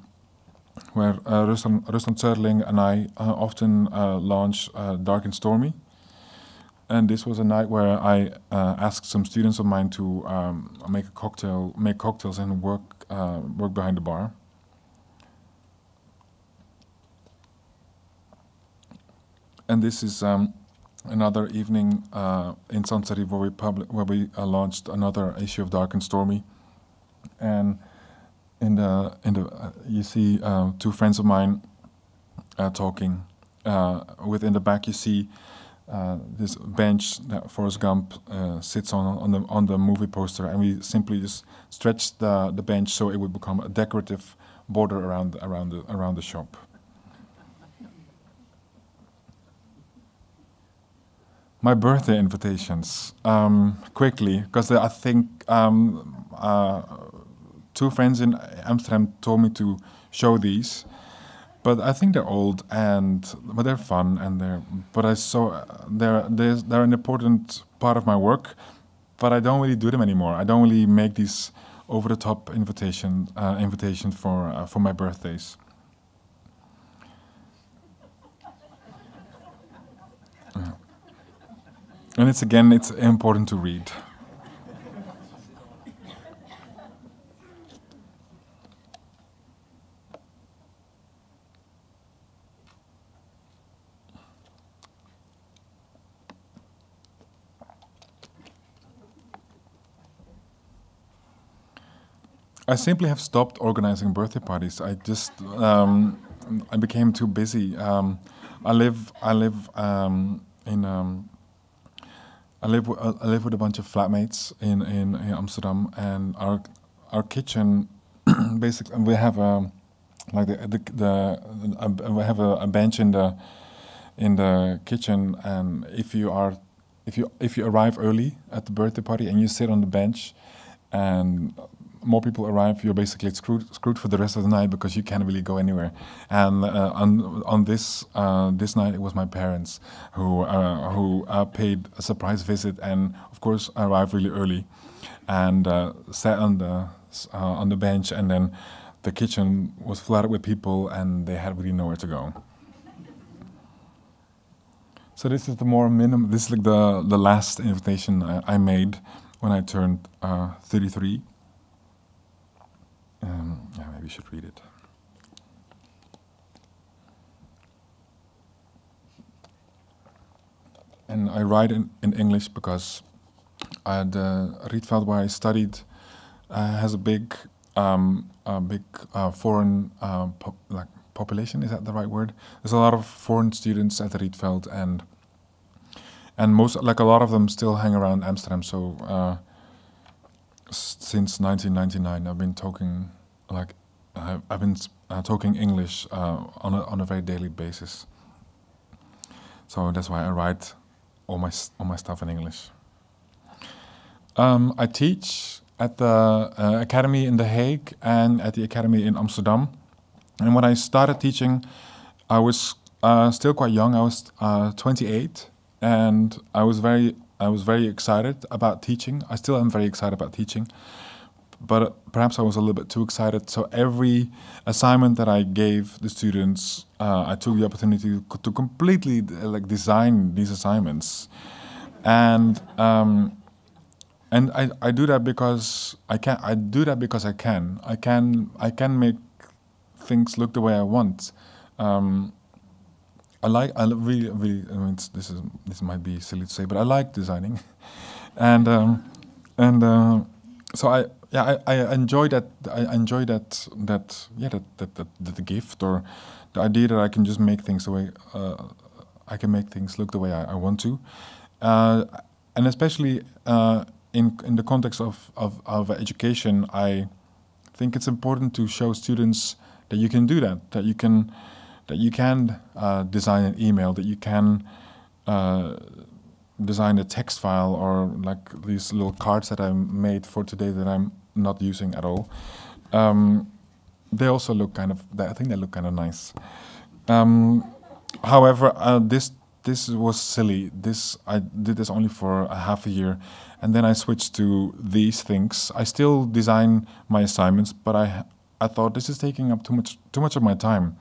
where uh, Rustan Söderling and I uh, often uh, launch uh, Dark and Stormy. And this was a night where I uh, asked some students of mine to um, make a cocktail, make cocktails, and work uh, work behind the bar. And this is um, another evening uh, in San Serriffe where we public, where we uh, launched another issue of Dark and Stormy, and in the in the uh, you see uh, two friends of mine uh, talking. Uh, within the back, you see uh, this bench that Forrest Gump sits on on the on the movie poster, and we simply just stretched the the bench so it would become a decorative border around around the around the shop. My birthday invitations, um, quickly, because I think um, uh, two friends in Amsterdam told me to show these, but I think they're old and but they're fun and they're but I saw they're they're, they're an important part of my work, but I don't really do them anymore. I don't really make these over the top invitation uh, invitations for uh, for my birthdays. And it's again, it's important to read. I simply have stopped organizing birthday parties. I just um, I became too busy. Um, I live I live um, in um, I live w- I live with a bunch of flatmates in, in, in Amsterdam, and our our kitchen basically we have a like the the, the a, we have a, a bench in the in the kitchen, and if you are if you if you arrive early at the birthday party and you sit on the bench, and more people arrive, you're basically screwed, screwed for the rest of the night because you can't really go anywhere. And uh, on on this uh, this night, it was my parents who uh, who uh, paid a surprise visit, and of course arrived really early, and uh, sat on the uh, on the bench, and then the kitchen was flooded with people, and they had really nowhere to go. So this is the more minimum. This is like the the last invitation I, I made when I turned 33. Um, yeah, maybe you should read it. And I write in, in English because uh, the Rietveld where I studied uh, has a big, um, a big uh, foreign uh, po- like population. Is that the right word? There's a lot of foreign students at the Rietveld, and and most like a lot of them still hang around Amsterdam. So uh, since 1999, I've been talking like I've, been uh, talking English uh, on a on a very daily basis. So that's why I write all my all my stuff in English. Um, I teach at the uh, academy in The Hague and at the academy in Amsterdam. And when I started teaching, I was uh, still quite young. I was uh, 28, and I was very I was very excited about teaching. I still am very excited about teaching, but perhaps I was a little bit too excited. So every assignment that I gave the students, uh, I took the opportunity to, to completely uh, like design these assignments, and um, and I, I do that because I can. I do that because I can. I can. I can make things look the way I want. Um, I like. I really, really. I mean, this is this might be silly to say, but I like designing, and um, and uh, so I yeah I, I enjoy that. I enjoy that that yeah that that, that, that the gift or the idea that I can just make things the way uh, I can make things look the way I, I want to, uh, and especially uh, in in the context of, of of education, I think it's important to show students that you can do that. That you can that you can uh, design an email, that you can uh, design a text file, or like these little cards that I made for today that I'm not using at all. Um, they also look kind of. I think they look kind of nice. Um, however, uh, this this was silly. This I did this only for a half a year, and then I switched to these things. I still design my assignments, but I I thought this is taking up too much too much of my time.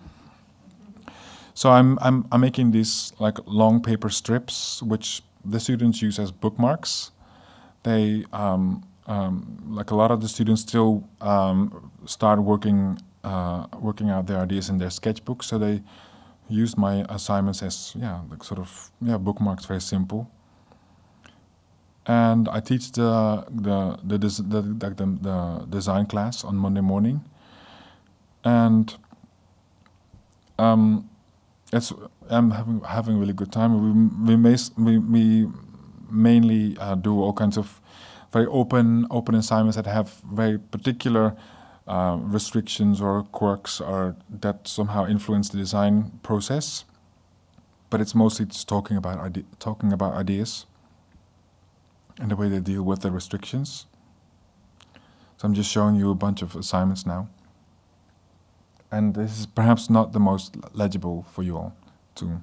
So I'm I'm I'm making these like long paper strips which the students use as bookmarks. They um, um, like a lot of the students still um, start working uh, working out their ideas in their sketchbook, so they use my assignments as yeah like sort of yeah bookmarks, very simple. And I teach the the the, the, the, the design class on Monday morning, and um, it's I'm having having a really good time. We we, mas- we, we mainly uh, do all kinds of very open open assignments that have very particular uh, restrictions or quirks or that somehow influence the design process. But it's mostly just talking about talking about ideas and the way they deal with the restrictions. So I'm just showing you a bunch of assignments now. And this is perhaps not the most legible for you all to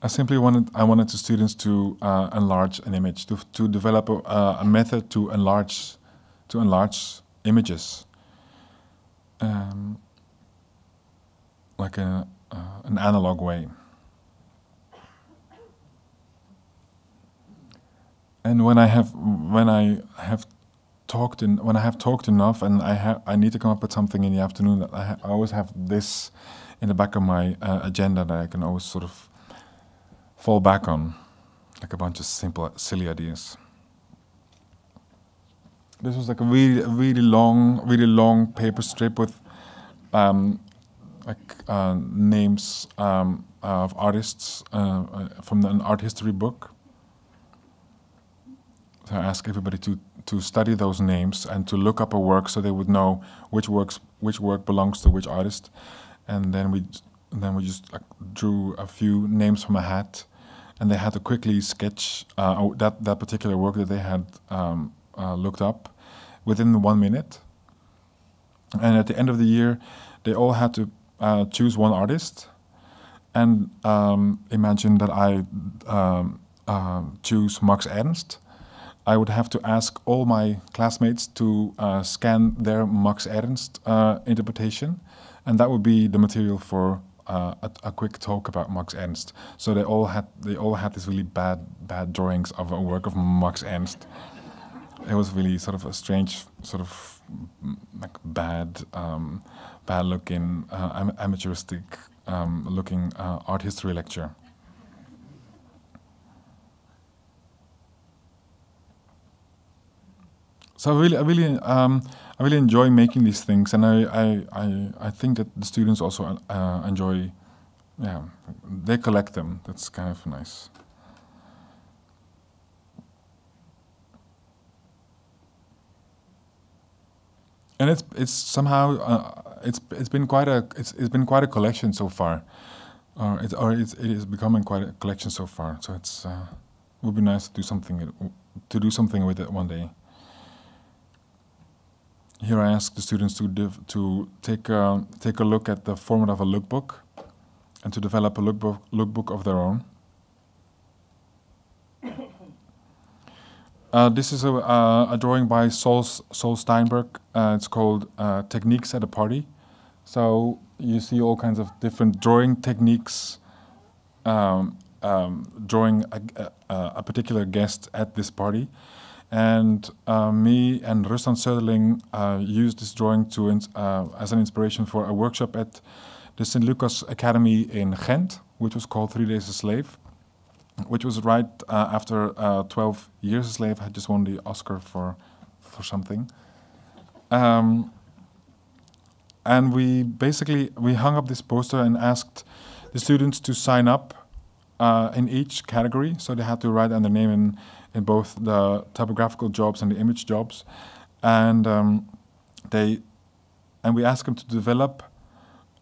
I simply wanted I wanted the students to uh, enlarge an image, to, to develop a, uh, a, method to enlarge to enlarge images, um, like a, uh, an analog way. And when I have when I have talked in when I have talked enough, and I have I need to come up with something in the afternoon, I, I always have this in the back of my uh, agenda that I can always sort of fall back on, like a bunch of simple, silly ideas. This was like a really, really long, really long paper strip with um, like uh, names um, of artists uh, uh from an art history book. So I asked everybody to to study those names and to look up a work so they would know which works which work belongs to which artist, and then we then we just like, drew a few names from a hat and they had to quickly sketch uh, that that particular work that they had um, uh, looked up within one minute. And at the end of the year, they all had to uh, choose one artist, and um, imagine that I um, uh, choose Max Ernst. I would have to ask all my classmates to uh, scan their Max Ernst uh, interpretation, and that would be the material for uh, a, a, quick talk about Max Ernst. So they all had they all had these really bad bad drawings of a work of Max Ernst. It was really sort of a strange sort of like bad um, bad looking uh, am amateuristic um, looking uh, art history lecture. So I really, I really, um, I really enjoy making these things, and I, I, I, I think that the students also uh, enjoy. Yeah, they collect them. That's kind of nice. And it's it's somehow uh, it's it's been quite a it's it's been quite a collection so far, uh, it's or it's it is becoming quite a collection so far. So it's uh, would be nice to do something to do something with it one day. Here I ask the students to, to take, a, take a look at the format of a lookbook and to develop a lookbook, lookbook of their own. Uh, this is a, uh, a, drawing by Saul, Saul Steinberg. Uh, it's called uh, Techniques at a Party. So you see all kinds of different drawing techniques, um, um, drawing a, a, a, particular guest at this party. And uh, me and Rustan Söderling uh, used this drawing to uh, as an inspiration for a workshop at the St. Lucas Academy in Ghent, which was called Three Days a Slave, which was right uh, after uh, 12 Years a Slave had just won the Oscar for, for something. Um, and we basically, we hung up this poster and asked the students to sign up uh, in each category. So they had to write their name in in both the typographical jobs and the image jobs, and um, they and we asked them to develop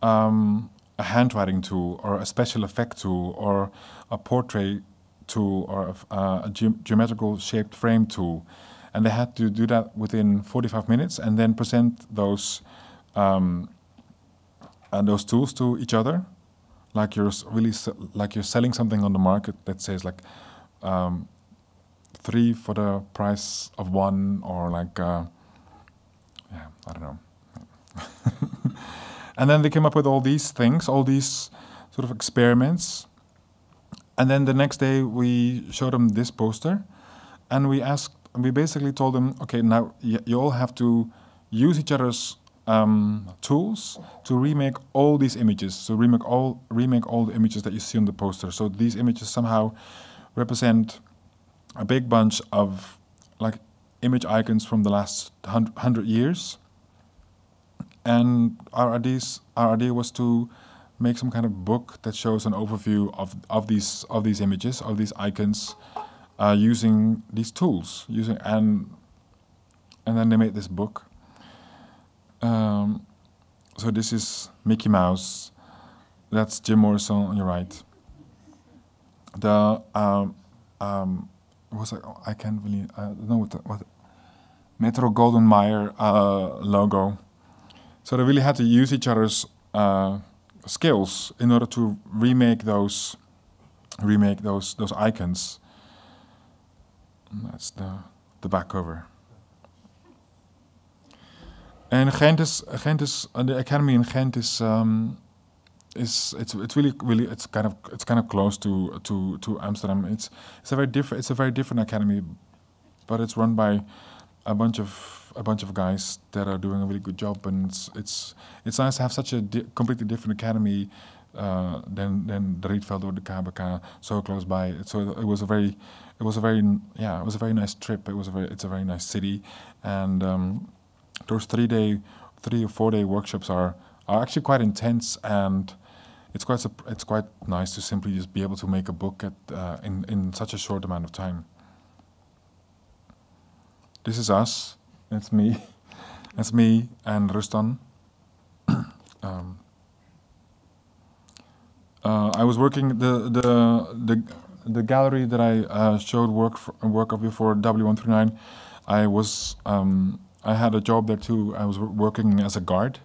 um, a handwriting tool or a special effect tool or a portrait tool or a, uh, a ge geometrical shaped frame tool, and they had to do that within 45 minutes and then present those um, and those tools to each other, like you're really like you're selling something on the market that says like um, three for the price of one, or like uh, yeah, I don't know. and then they came up with all these things, all these sort of experiments. And then the next day we showed them this poster, and we asked, we basically told them, okay, now you all have to use each other's um, tools to remake all these images. So remake all remake all the images that you see on the poster. So these images somehow represent a big bunch of like image icons from the last hundred years. And our ideas, our idea was to make some kind of book that shows an overview of, of these of these images, of these icons, uh, using these tools, using and and then they made this book. Um, so this is Mickey Mouse. That's Jim Morrison on your right. The um, um, I, I can't really I don't know what the, what Metro Goldwyn Mayer uh, logo. So they really had to use each other's uh, skills in order to remake those remake those those icons. That's the the back cover. And Ghent is Ghent is uh, the academy in Ghent is um, is it's it's really really it's kind of it's kind of close to to to Amsterdam. It's it's a very different it's a very different academy, but it's run by a bunch of a bunch of guys that are doing a really good job, and it's it's it's nice to have such a di completely different academy uh, than than the Rietveld or the KBK so close by. So it was a very it was a very yeah it was a very nice trip. It was a very it's a very nice city, and um, those three day three or four day workshops are are actually quite intense and it's quite it's quite nice to simply just be able to make a book at uh, in in such a short amount of time. This is us. It's me. It's me and Rustan. um, uh, I was working the the the the gallery that I uh, showed work for, work of before W139. I was um, I had a job there too. I was working as a guard,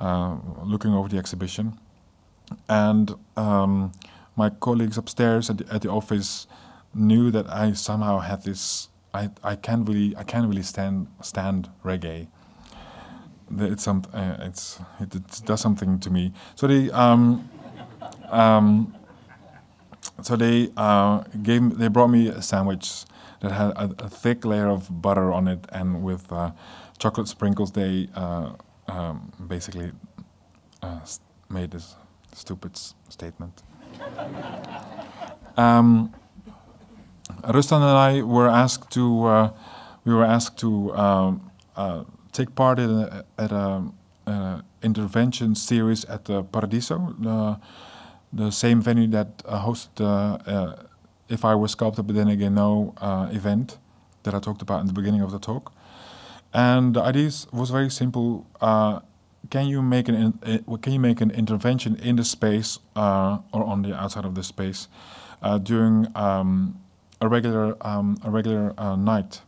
uh, looking over the exhibition, and um, my colleagues upstairs at the, at the office knew that I somehow had this I, I can't really I can't really stand stand reggae. It's some uh, it's it, it, does something to me. So they um, um, so they uh, gave they brought me a sandwich that had a, a thick layer of butter on it and with uh, chocolate sprinkles. They uh, um, basically uh, made this stupid statement. Um, Rustan and I were asked to uh, we were asked to um, uh, take part in a, at a, intervention series at the Paradiso, the, the same venue that hosted the If I Were Sculpted But Then Again No uh, event that I talked about in the beginning of the talk. And the idea was very simple. Uh, can you make an can you make an intervention in the space or on the outside of the space during um, a regular um, a regular uh, night.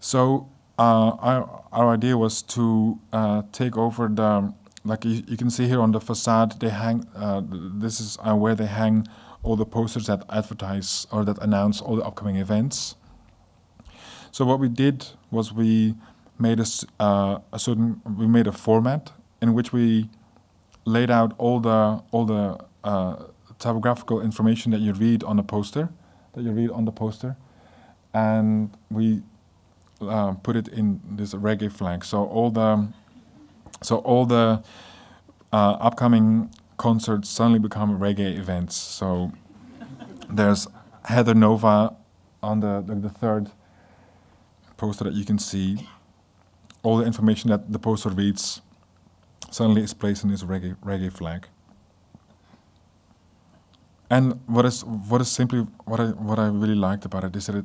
So uh, our our idea was to uh, take over the like you, you, can see here on the facade they hang. Uh, this is uh, where they hang all the posters that advertise or that announce all the upcoming events. So what we did was we made a, uh, a certain we made a format in which we laid out all the all the typographical information that you read on the poster that you read on the poster, and we uh, put it in this reggae flag. So all the so all the uh, upcoming concerts suddenly become reggae events. So there's Heather Nova on the, the, the third poster that you can see. All the information that the poster reads suddenly is placed in this reggae reggae flag. And what is what is simply what I what I really liked about it is that it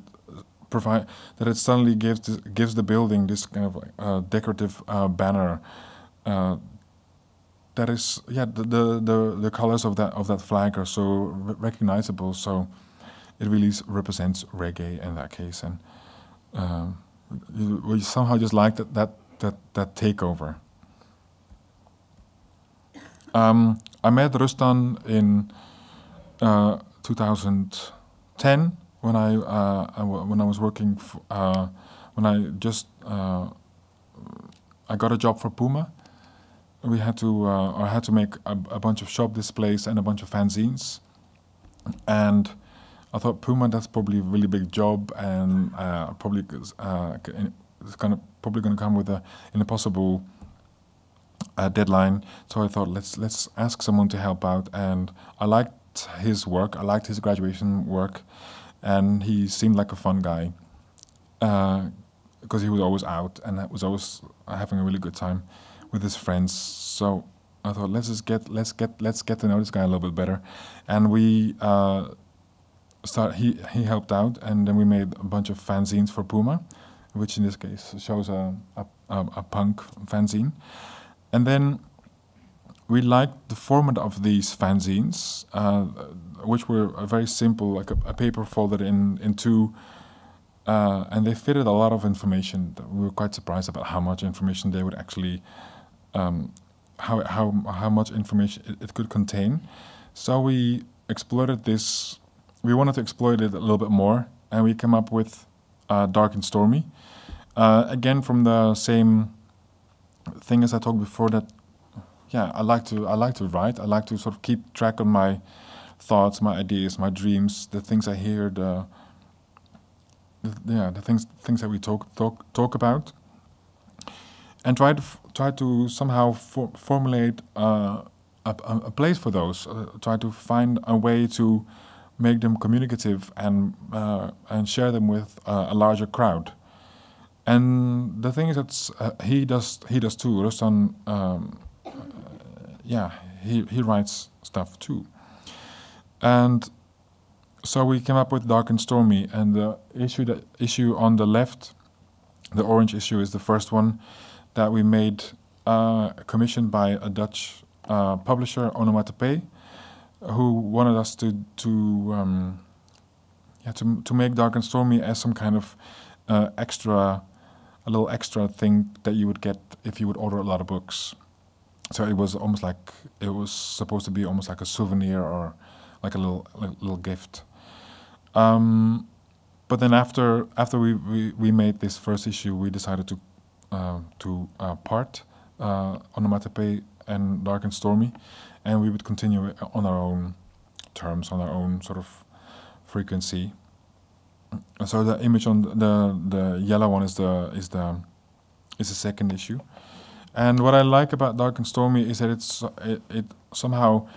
provide that it suddenly gives this, gives the building this kind of uh, decorative uh, banner. Uh, that is yeah the, the, the the colors of that of that flag are so recognizable. So it really represents reggae in that case, and um, we somehow just like that that that that takeover. Um, I met Rustan in uh, 2010 when I, uh, when I was working uh, when I just uh, I got a job for Puma. We had to uh, I had to make a, a bunch of shop displays and a bunch of fanzines, and I thought Puma that's probably a really big job and uh, probably uh, it's gonna probably gonna come with a an impossible uh, deadline. So I thought let's let's ask someone to help out, and I liked his work. I liked his graduation work, and he seemed like a fun guy because he was always out and was always having a really good time with his friends. So I thought let's just get let's get let's get to know this guy a little bit better, and we uh, start. He he helped out, and then we made a bunch of fanzines for Puma, which in this case shows a a, a, punk fanzine, and then we liked the format of these fanzines, uh, which were very simple, like a, a paper folded in in two. Uh, and they fitted a lot of information. We were quite surprised about how much information they would actually, um, how, how, how much information it, it, could contain. So we exploited this, we wanted to exploit it a little bit more, and we came up with uh, Dark and Stormy. Uh, again, from the same thing as I talked before, that yeah, I like to I like to write. I like to sort of keep track of my thoughts, my ideas, my dreams, the things I hear, the the, yeah, the things things that we talk talk talk about, and try to try to somehow for, formulate uh, a, a, place for those. Uh, try to find a way to make them communicative and uh, and share them with a larger crowd. And the thing is that uh, he does he does too. Rustan, um, yeah, he he writes stuff too, and so we came up with Dark and Stormy, and the issue that issue on the left, the orange issue, is the first one that we made, uh, commissioned by a Dutch uh, publisher, Onomatopee, who wanted us to to um, yeah to to make Dark and Stormy as some kind of uh, extra, a little extra thing that you would get if you would order a lot of books. So it was almost like it was supposed to be almost like a souvenir or like a little like little gift. Um, but then after after we, we, we, made this first issue, we decided to to uh, part uh, Onomatopee and Dark and Stormy, and we would continue on our own terms, on our own sort of frequency. So the image on the the yellow one is the is the is the second issue, and what I like about Dark and Stormy is that it's it, it somehow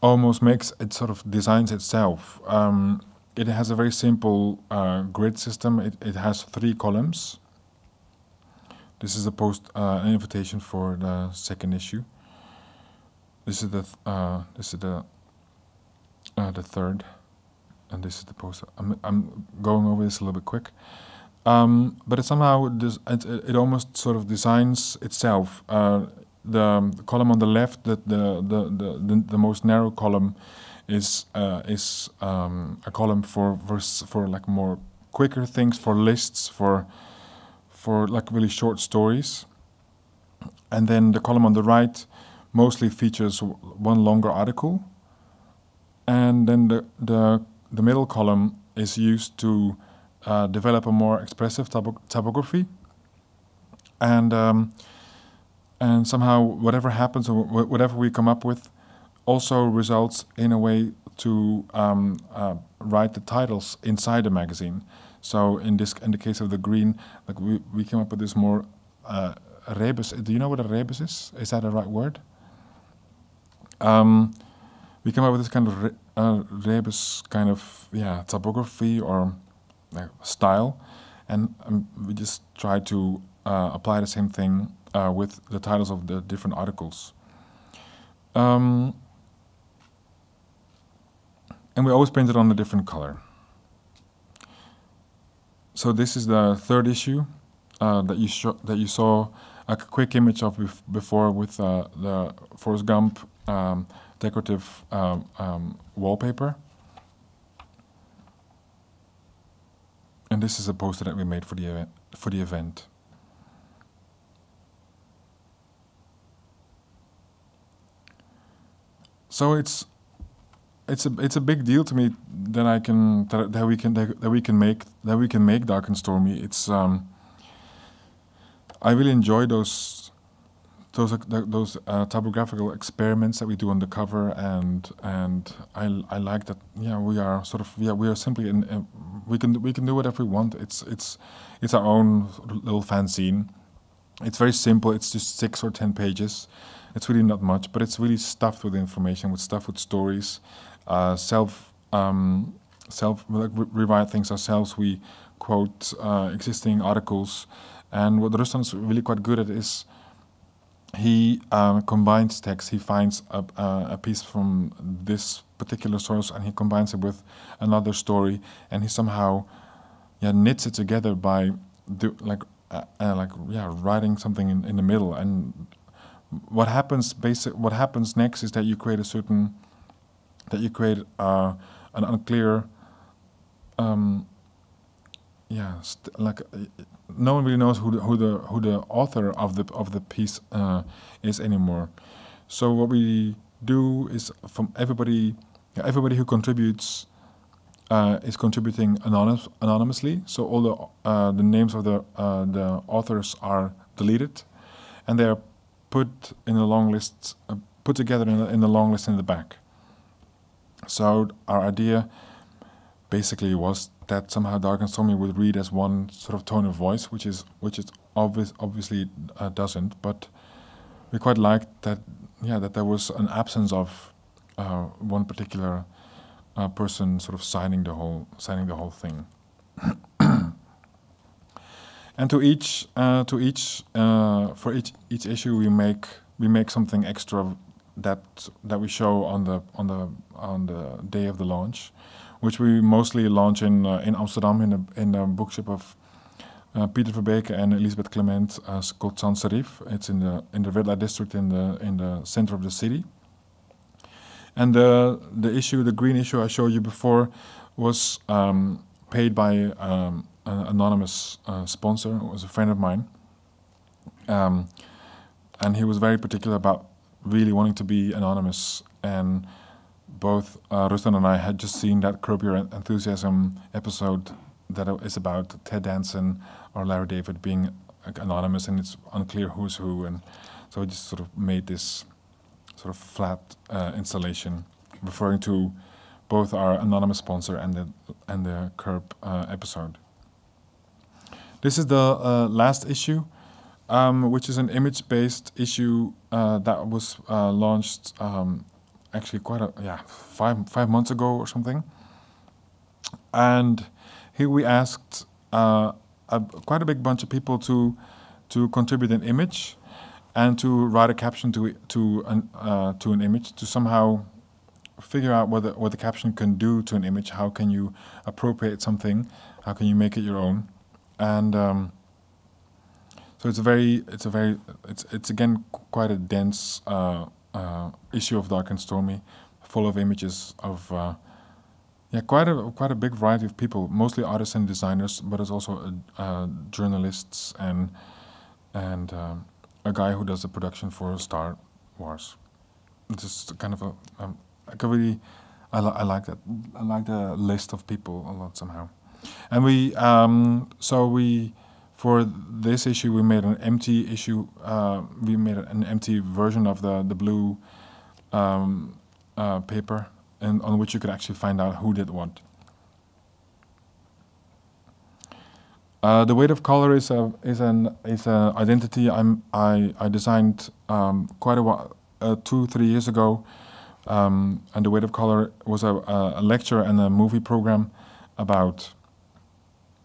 almost makes it sort of designs itself. Um, it has a very simple uh, grid system. It, it has three columns. This is a post uh, an invitation for the second issue. This is the th uh, this is the uh, the third, and this is the post. I'm I'm going over this a little bit quick, um, but it somehow this, it, it almost sort of designs itself. Uh, the, the, column on the left, the the the the, the, the most narrow column is uh, is um, a column for, for for like more quicker things, for lists, for for like really short stories, and then the column on the right mostly features one longer article, and then the the the middle column is used to uh, develop a more expressive typography, and um, and somehow whatever happens or whatever we come up with also results in a way to um, uh, write the titles inside the magazine. So in this, in the case of the green, like we, we came up with this more uh, rebus. Do you know what a rebus is? Is that the right word? Um, we came up with this kind of re, uh, rebus kind of yeah typography or uh, style, and um, we just try to uh, apply the same thing uh, with the titles of the different articles. Um, and we always paint it on a different color. So this is the third issue uh, that you that you saw a quick image of bef before with uh, the Forrest Gump um, decorative um, um, wallpaper. And this is a poster that we made for the event. For the event. So it's it's a it's a big deal to me that I can that, that we can that, that we can make that we can make dark and stormy. It's um, I really enjoy those those those uh, typographical experiments that we do on the cover, and and I, I like that. Yeah, we are sort of yeah we are simply in, in we can we can do whatever we want. It's it's it's our own little fanzine. It's very simple. It's just six or ten pages. It's really not much, but it's really stuffed with information, with stuff with stories, uh, self um, self like, rewrite things ourselves. We quote uh, existing articles, and what Rustan's really quite good at is he um, combines text. He finds a, a, piece from this particular source and he combines it with another story, and he somehow yeah knits it together by do, like uh, uh, like yeah writing something in, in the middle. And what happens basic what happens next is that you create a certain that you create uh, an unclear um, yeah like uh, no one really knows who the, who the who the author of the of the piece uh, is anymore. So what we do is from everybody everybody who contributes uh, is contributing anonymous, anonymously. So all the uh, the names of the uh, the authors are deleted, and they are put in a long list, uh, put together in a, in a long list in the back. So our idea basically was that somehow Dark and Stormy would read as one sort of tone of voice, which is which is obvious obviously uh, doesn't. But we quite liked that yeah that there was an absence of uh, one particular uh, person sort of signing the whole signing the whole thing. and to each uh, to each uh, for each each issue we make we make something extra that that we show on the on the on the day of the launch which we mostly launch in uh, in Amsterdam in the in the bookshop of uh, Peter Verbeke and Elisabeth Klement uh, called San Serriffe. It's in the in the red light district in the in the center of the city. And the the issue, the green issue I showed you before, was um, paid by um, an anonymous uh, sponsor. It was a friend of mine, um, and he was very particular about really wanting to be anonymous and both uh, Rustan and I had just seen that Curb Your Enthusiasm episode that is about Ted Danson or Larry David being anonymous and it's unclear who's who. And so we just sort of made this sort of flat uh, installation referring to both our anonymous sponsor and the, and the Curb uh, episode. This is the uh, last issue. Um, which is an image-based issue uh, that was uh, launched um, actually quite a yeah five five months ago or something. And here we asked uh, a, quite a big bunch of people to to contribute an image and to write a caption to to an uh, to an image to somehow figure out what the, what the caption can do to an image. How can you appropriate something? How can you make it your own? And um, so it's a very it's a very it's it's again quite a dense uh, uh, issue of Dark and Stormy, full of images of uh, yeah, quite a quite a big variety of people, mostly artists and designers, but it's also uh, uh journalists and and um, a guy who does the production for Star Wars. It's just kind of a um, a really I, li I like that I like the list of people a lot somehow, and we um, so we for this issue, we made an empty issue. Uh, we made an empty version of the the blue um, uh, paper, and on which you could actually find out who did what. Uh, the weight of color is a is an is an identity I'm I I designed um, quite a while uh, two three years ago, um, and the weight of color was a, a lecture and a movie program about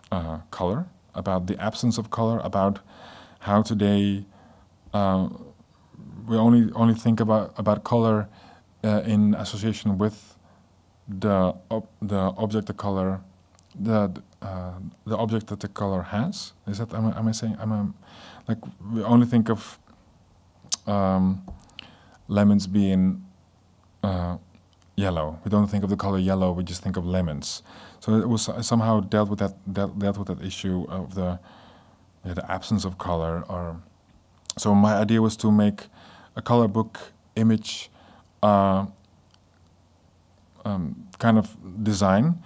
uh, color about the absence of color, about how today uh, we only only think about about color uh, in association with the ob the object the color the uh, the object that the color has. Is that am I, am I saying am I like we only think of um, lemons being uh, yellow. We don't think of the color yellow. We just think of lemons. So it was somehow dealt with that dealt, dealt with that issue of the yeah, the absence of color. Or so my idea was to make a color book image uh, um, kind of design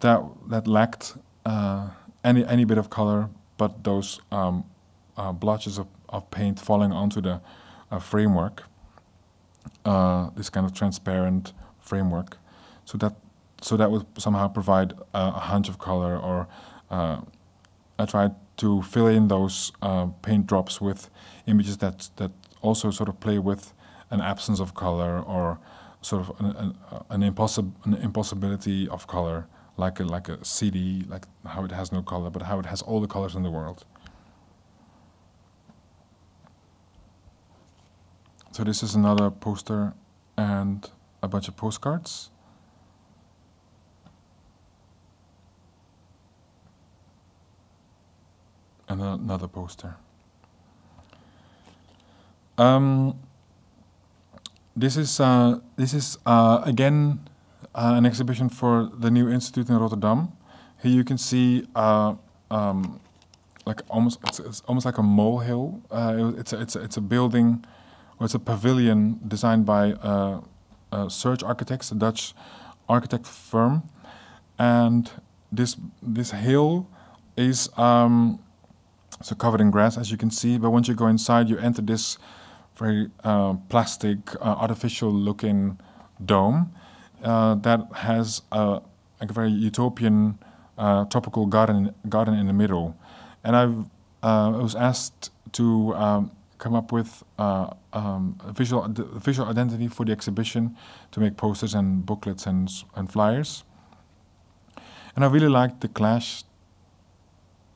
that that lacked uh, any any bit of color, but those um, uh, blotches of, of paint falling onto the uh, framework. Uh, this kind of transparent framework, so that so that would somehow provide a, a hunch of color. Or uh, I tried to fill in those uh, paint drops with images that that also sort of play with an absence of color or sort of an, an, an, impossible an impossibility of color, like a, like a CD, like how it has no color, but how it has all the colors in the world. So this is another poster and a bunch of postcards. And another poster. Um, this is uh, this is uh, again uh, an exhibition for the new institute in Rotterdam. Here you can see uh, um, like almost it's, it's, almost like a molehill. Uh, it's a, it's a, it's a building, or it's a pavilion designed by uh, Surge Architects, a Dutch architect firm, and this this hill is um, so covered in grass as you can see. But once you go inside, you enter this very uh, plastic, uh, artificial-looking dome uh, that has a, a, very utopian uh, tropical garden garden in the middle. And uh, I was asked to um, come up with uh, um, a visual a visual identity for the exhibition, to make posters and booklets and and flyers. And I really liked the clash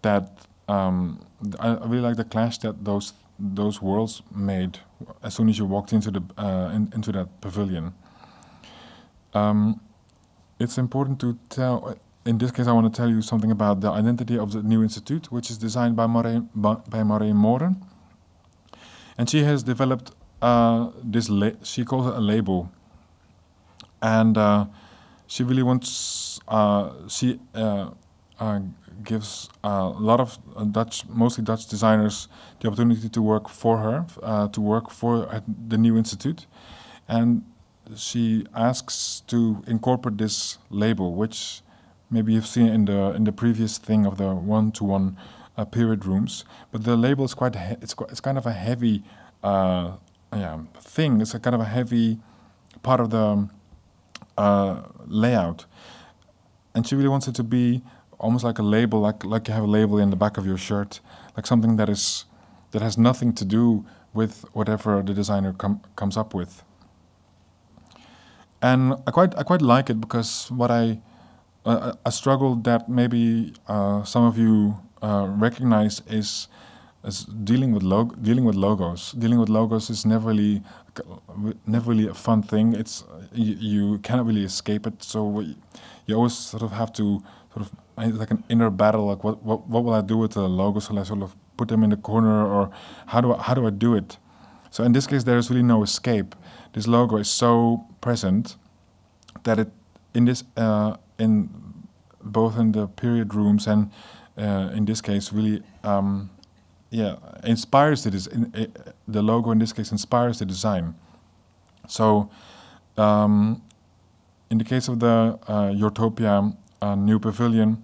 that um, I really like the clash that those those worlds made as soon as you walked into the uh, in, into that pavilion. Um, it's important to tell. In this case, I want to tell you something about the identity of the new institute, which is designed by Marie, by Maureen Mooren, and she has developed uh, this. she calls it a label, and uh, she really wants. Uh, she uh, uh, gives a lot of uh, Dutch, mostly Dutch designers the opportunity to work for her, uh, to work for the new institute, and she asks to incorporate this label, which maybe you've seen in the in the previous thing of the one-to-one uh, period rooms. But the label is quite it's it's kind of a heavy uh, yeah thing. It's a kind of a heavy part of the uh, layout, and she really wants it to be almost like a label, like like you have a label in the back of your shirt, like something that is that has nothing to do with whatever the designer com comes up with. And I quite I quite like it because what I uh, struggle that maybe uh, some of you uh, recognize is is dealing with log dealing with logos. Dealing with logos is never really never really a fun thing. It's you, you cannot really escape it. So you always sort of have to sort of like an inner battle. Like what, what what will I do with the logos? Will I sort of put them in the corner, or how do I, how do I do it? So in this case, there is really no escape. This logo is so present that it in this uh, in both in the period rooms and uh, in this case really um, yeah inspires the des- the logo in this case inspires the design. So um, in the case of the uh, Utopia uh, new pavilion,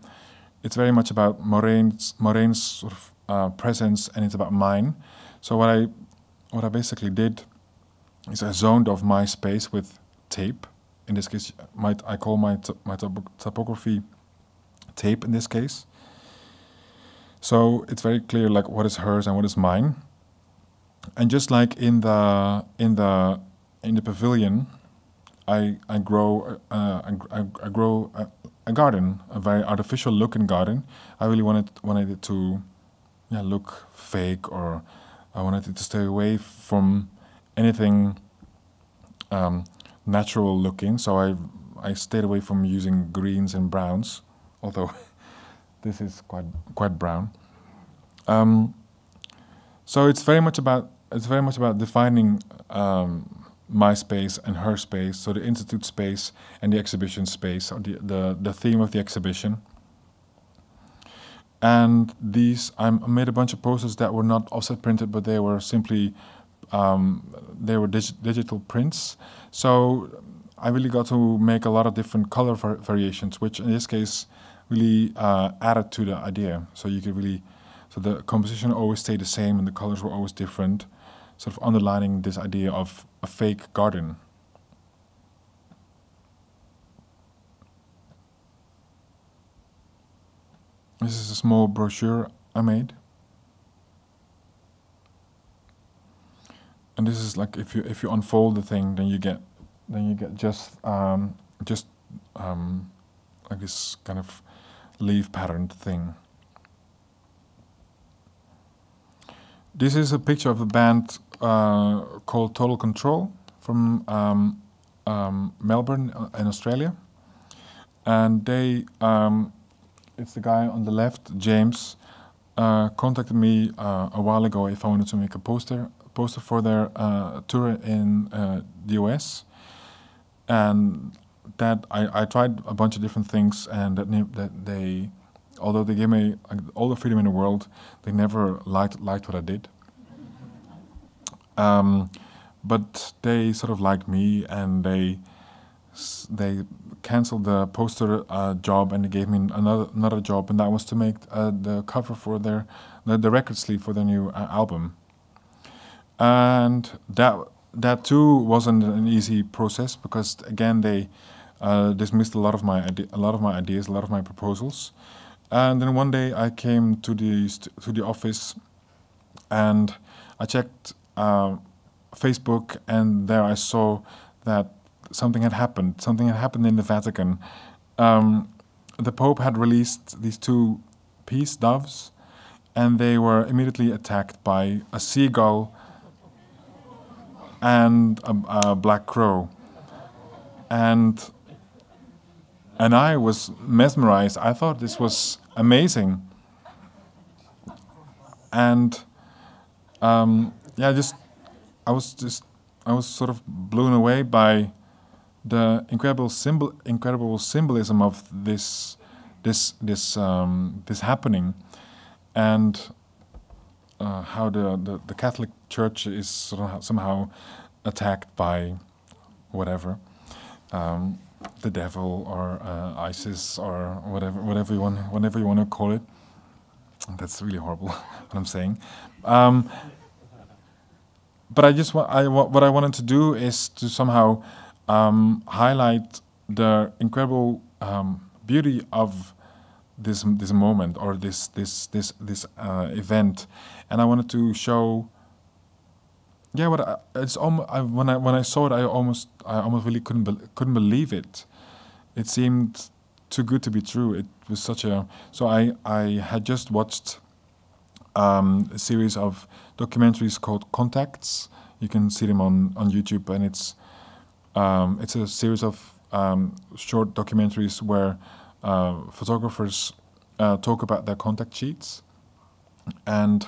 it's very much about Moraine's, Maureen's sort of uh, presence and it's about mine. So what I what I basically did is I zoned off my space with tape. In this case, my, I call my my typography tape. In this case, so it's very clear like what is hers and what is mine. And just like in the in the in the pavilion, I I grow uh, I, I, grow a, garden, a very artificial looking garden. I really wanted wanted it to, yeah, look fake, or I wanted it to stay away from anything um, natural looking. So I I stayed away from using greens and browns, although this is quite quite brown. Um, so it's very much about it's very much about defining um, my space and her space, so the institute space and the exhibition space, or the, the, the theme of the exhibition. And these, I made a bunch of posters that were not offset printed, but they were simply, um, they were dig digital prints. So I really got to make a lot of different color var- variations, which in this case really uh, added to the idea. So you could really, so the composition always stayed the same and the colors were always different, sort of underlining this idea of a fake garden. This is a small brochure I made. And this is like if you if you unfold the thing, then you get then you get just um, just um, like this kind of leaf patterned thing. This is a picture of a band uh, called Total Control from um, um, Melbourne uh, in Australia, and they um, it's the guy on the left, James, uh, contacted me uh, a while ago if I wanted to make a poster poster for their uh, tour in uh, the US, and that I, I tried a bunch of different things, and that that they, although they gave me all the freedom in the world, they never liked liked what I did. Um, but they sort of liked me, and they they canceled the poster uh, job and they gave me another another job, and that was to make uh, the cover for their the, the, record sleeve for their new uh, album. And that that too wasn't an easy process because again they uh, dismissed a lot of my a lot of my ideas, a lot of my proposals. And then one day I came to the to the office, and I checked uh, Facebook, and there I saw that something had happened. Something had happened in the Vatican. Um, the Pope had released these two peace doves, and they were immediately attacked by a seagull and a, a black crow. And and I was mesmerized. I thought this was amazing. And um, yeah, just I was just I was sort of blown away by the incredible symbol, incredible symbolism of this, this, this, um, this happening, and uh, how the, the, the, Catholic Church is somehow attacked by whatever, um, the devil or uh, ISIS or whatever, whatever you want, whatever you want to call it. That's really horrible what I'm saying. Um, but I just I, what I wanted to do is to somehow um, highlight the incredible um, beauty of this this moment or this this this this uh, event, and I wanted to show. Yeah, what I, it's I, when I when I saw it, I almost I almost really couldn't be, couldn't believe it. It seemed too good to be true. It was such a so I I had just watched um, a series of documentaries called Contacts. You can see them on on YouTube, and it's um, it's a series of um, short documentaries where uh, photographers uh, talk about their contact sheets, and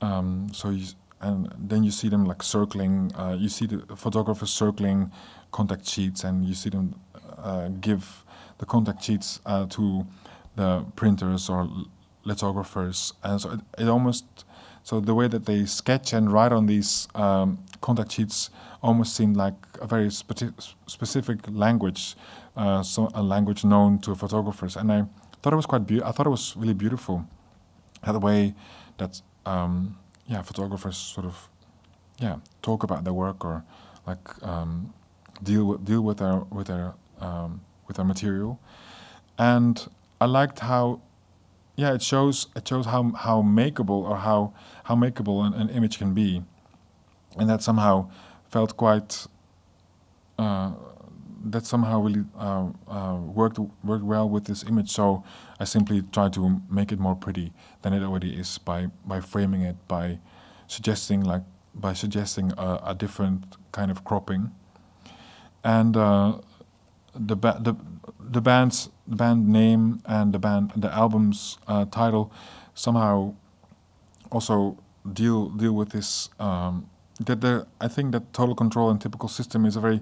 um, so you, and then you see them like circling. Uh, you see the photographers circling contact sheets, and you see them uh, give the contact sheets uh, to the printers or lithographers, and so it, it almost so the way that they sketch and write on these um, contact sheets almost seemed like a very spe- specific language, uh, so a language known to photographers. And I thought it was quite I thought it was really beautiful, the way that um, yeah photographers sort of yeah talk about their work or like um, deal with deal with their with their um, with their material, and I liked how yeah it shows it shows how how makeable or how how makeable an, an image can be, and that somehow felt quite uh, that somehow really uh, uh, worked worked well with this image. So I simply tried to make it more pretty than it already is by by framing it by suggesting like by suggesting a, a different kind of cropping. And uh, the ba- the the band's the band name and the band the album's uh, title somehow also deal deal with this um, that the I think that total control and typical system is a very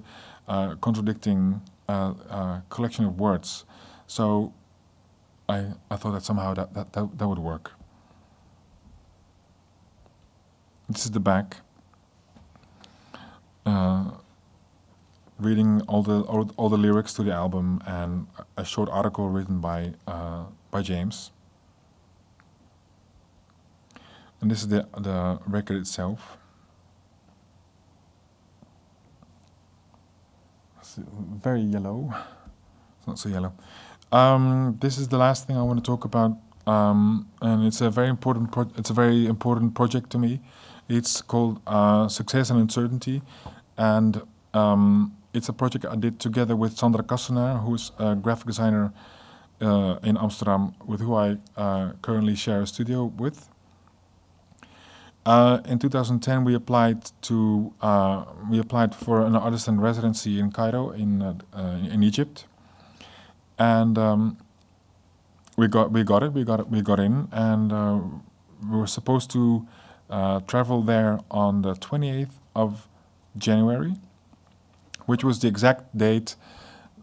uh, contradicting uh, uh, collection of words. So I I thought that somehow that that, that, that would work. This is the back. Uh, reading all the all, all the lyrics to the album and a short article written by uh, by James. And this is the the record itself. It's very yellow. It's not so yellow. Um, this is the last thing I want to talk about, um, and it's a very important. It's a very important project to me. It's called uh, Success and Uncertainty, and um, it's a project I did together with Sandra Kassenaar, who's a graphic designer uh, in Amsterdam, with who I uh, currently share a studio with. Uh, in 2010, we applied to uh, we applied for an artist in residency in Cairo, in uh, in Egypt, and um, we got we got it. We got it. We got in, and we were supposed to travel there on the 28th of January which was the exact date,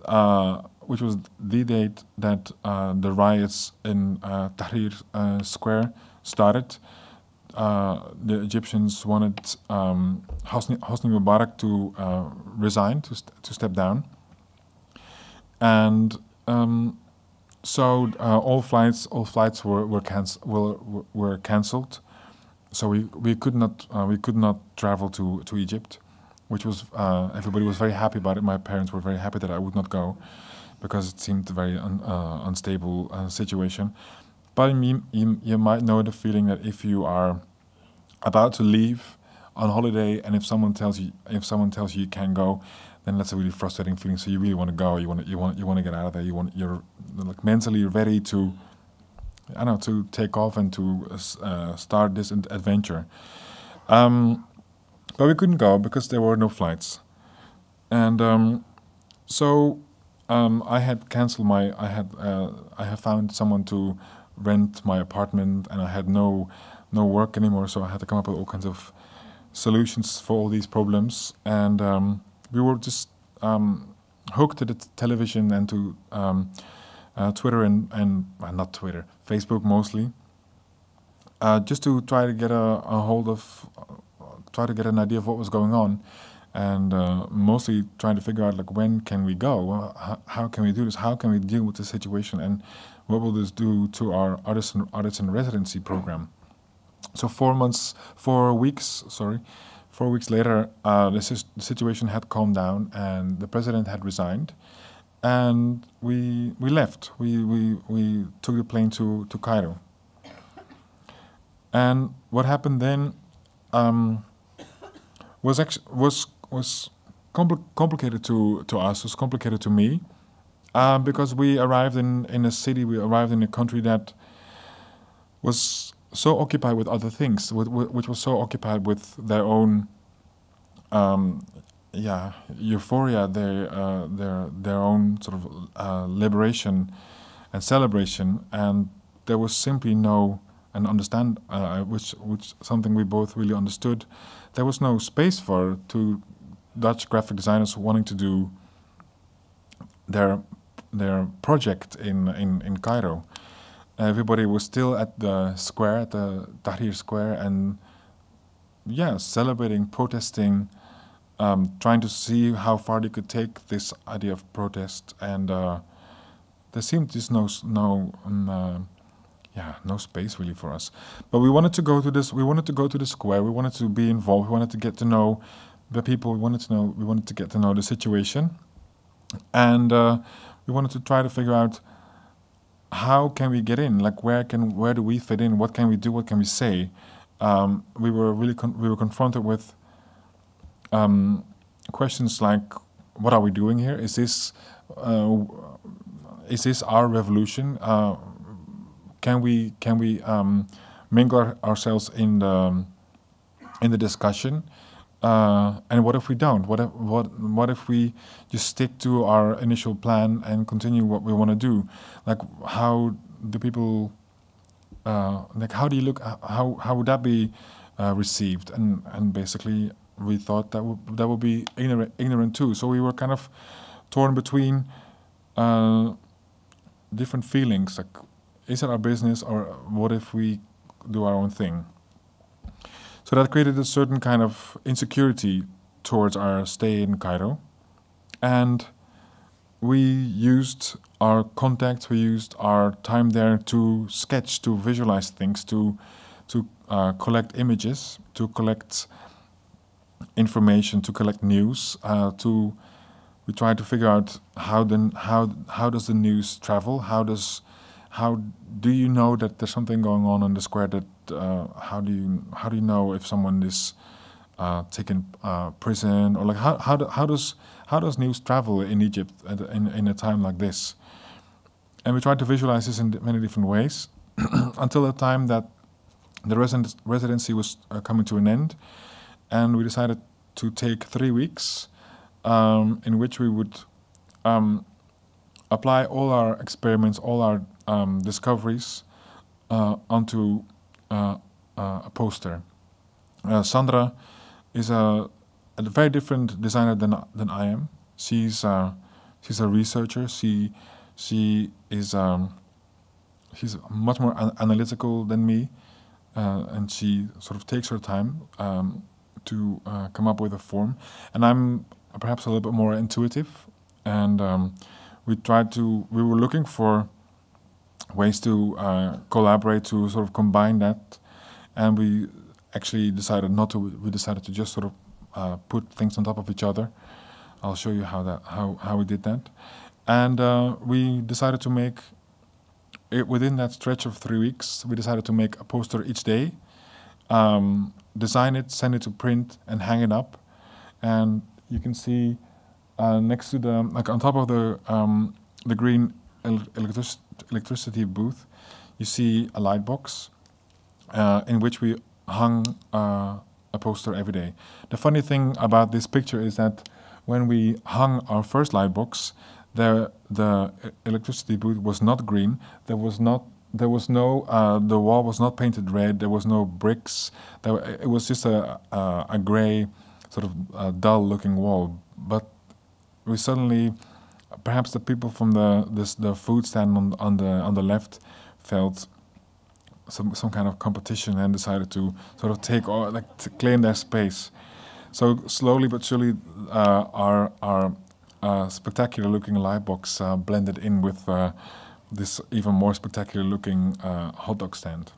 uh, which was the date that uh, the riots in uh, Tahrir uh, Square started. Uh, the Egyptians wanted um, Hosni, Hosni Mubarak to uh, resign, to, st to step down. And um, so all flights, all flights were were, canc were, were cancelled. So we, we could not we could not travel to, to Egypt which was uh, everybody was very happy about it. My parents were very happy that I would not go because it seemed a very un, uh, unstable uh, situation. But you, you, you, might know the feeling that if you are about to leave on holiday and if someone tells you if someone tells you you can't go, then that's a really frustrating feeling. So you really want to go. You want to, you want you want to get out of there. You want you're like mentally ready to I don't know to take off and to uh, start this adventure. Um, but we couldn't go because there were no flights. And um, so um, I had canceled my. I had uh, I have found someone to rent my apartment, and I had no no work anymore. So I had to come up with all kinds of solutions for all these problems. And um, we were just um, hooked to the television and to um, uh, Twitter and and uh, not Twitter, Facebook mostly. Uh, just to try to get a, a hold of try to get an idea of what was going on, and uh, mostly trying to figure out like when can we go, how, how, can we do this, how can we deal with the situation, and what will this do to our artist and in residency program. So four months, four weeks, sorry, four weeks later, uh, the, the situation had calmed down, and the president had resigned and we we left. We we we took the plane to to Cairo. And what happened then? Um, was was was compl complicated to to us. Was complicated to me um, because we arrived in in a city. We arrived in a country that was so occupied with other things, with, which was so occupied with their own, um, yeah, euphoria, their uh, their their own sort of uh, liberation and celebration, and there was simply no and understand, uh, which which something we both really understood there was no space for two Dutch graphic designers wanting to do their their project in in, in Cairo. Everybody was still at the square, at the Tahrir Square, and yeah, celebrating, protesting, um, trying to see how far they could take this idea of protest. And uh, there seemed just no no. Um, uh, yeah, no space really for us. But we wanted to go to this. We wanted to go to the square. We wanted to be involved. We wanted to get to know the people. We wanted to know. We wanted to get to know the situation, and uh, we wanted to try to figure out how can we get in. Like where can where do we fit in? What can we do? What can we say? Um, we were really we were confronted with um, questions like, "What are we doing here? Is this uh, is this our revolution?" Uh, can we can we um, mingle ourselves in the in the discussion? Uh, and what if we don't? What if, what what if we just stick to our initial plan and continue what we want to do? Like how do people uh, like how do you look? How how would that be uh, received? And and basically we thought that would that would be ignorant ignorant too. So we were kind of torn between uh, different feelings. Like is it our business or what if we do our own thing? So that created a certain kind of insecurity towards our stay in Cairo. and we used our contacts, we used our time there to sketch, to visualize things, to to uh, collect images, to collect information, to collect news, uh, to we try to figure out how then how how does the news travel? How does how do you know that there's something going on in the square? That uh, how do you how do you know if someone is uh, taken uh, prison or like how how, do, how does how does news travel in Egypt in in a time like this? And we tried to visualize this in many different ways until the time that the resident, residency was uh, coming to an end, and we decided to take three weeks um, in which we would um, apply all our experiments, all our um, discoveries uh, onto uh, uh, a poster. Uh, Sandra is a, a, very different designer than than I am. She's uh, she's a researcher. She she is um, she's much more an analytical than me, uh, and she sort of takes her time um, to come up with a form. And I'm perhaps a little bit more intuitive, and um, we tried to. We were looking for ways to uh, collaborate to sort of combine that, and we actually decided not to. We decided to just sort of uh, put things on top of each other. I'll show you how that how how we did that, and uh, we decided to make. It, within that stretch of three weeks, we decided to make a poster each day, um, design it, send it to print, and hang it up. And you can see uh, next to the like on top of the um, the green el electric electricity booth, you see a light box uh, in which we hung uh, a poster every day. The funny thing about this picture is that when we hung our first light box, the the electricity booth was not green. There was not there was no uh, the wall was not painted red. There was no bricks. There, it was just a a, a gray sort of uh, dull looking wall. But we suddenly, perhaps the people from the this, the food stand on, on the on the left felt some some kind of competition and decided to sort of take or like to claim their space. So slowly but surely, uh, our our uh, spectacular looking light box uh, blended in with uh, this even more spectacular looking uh, hot dog stand.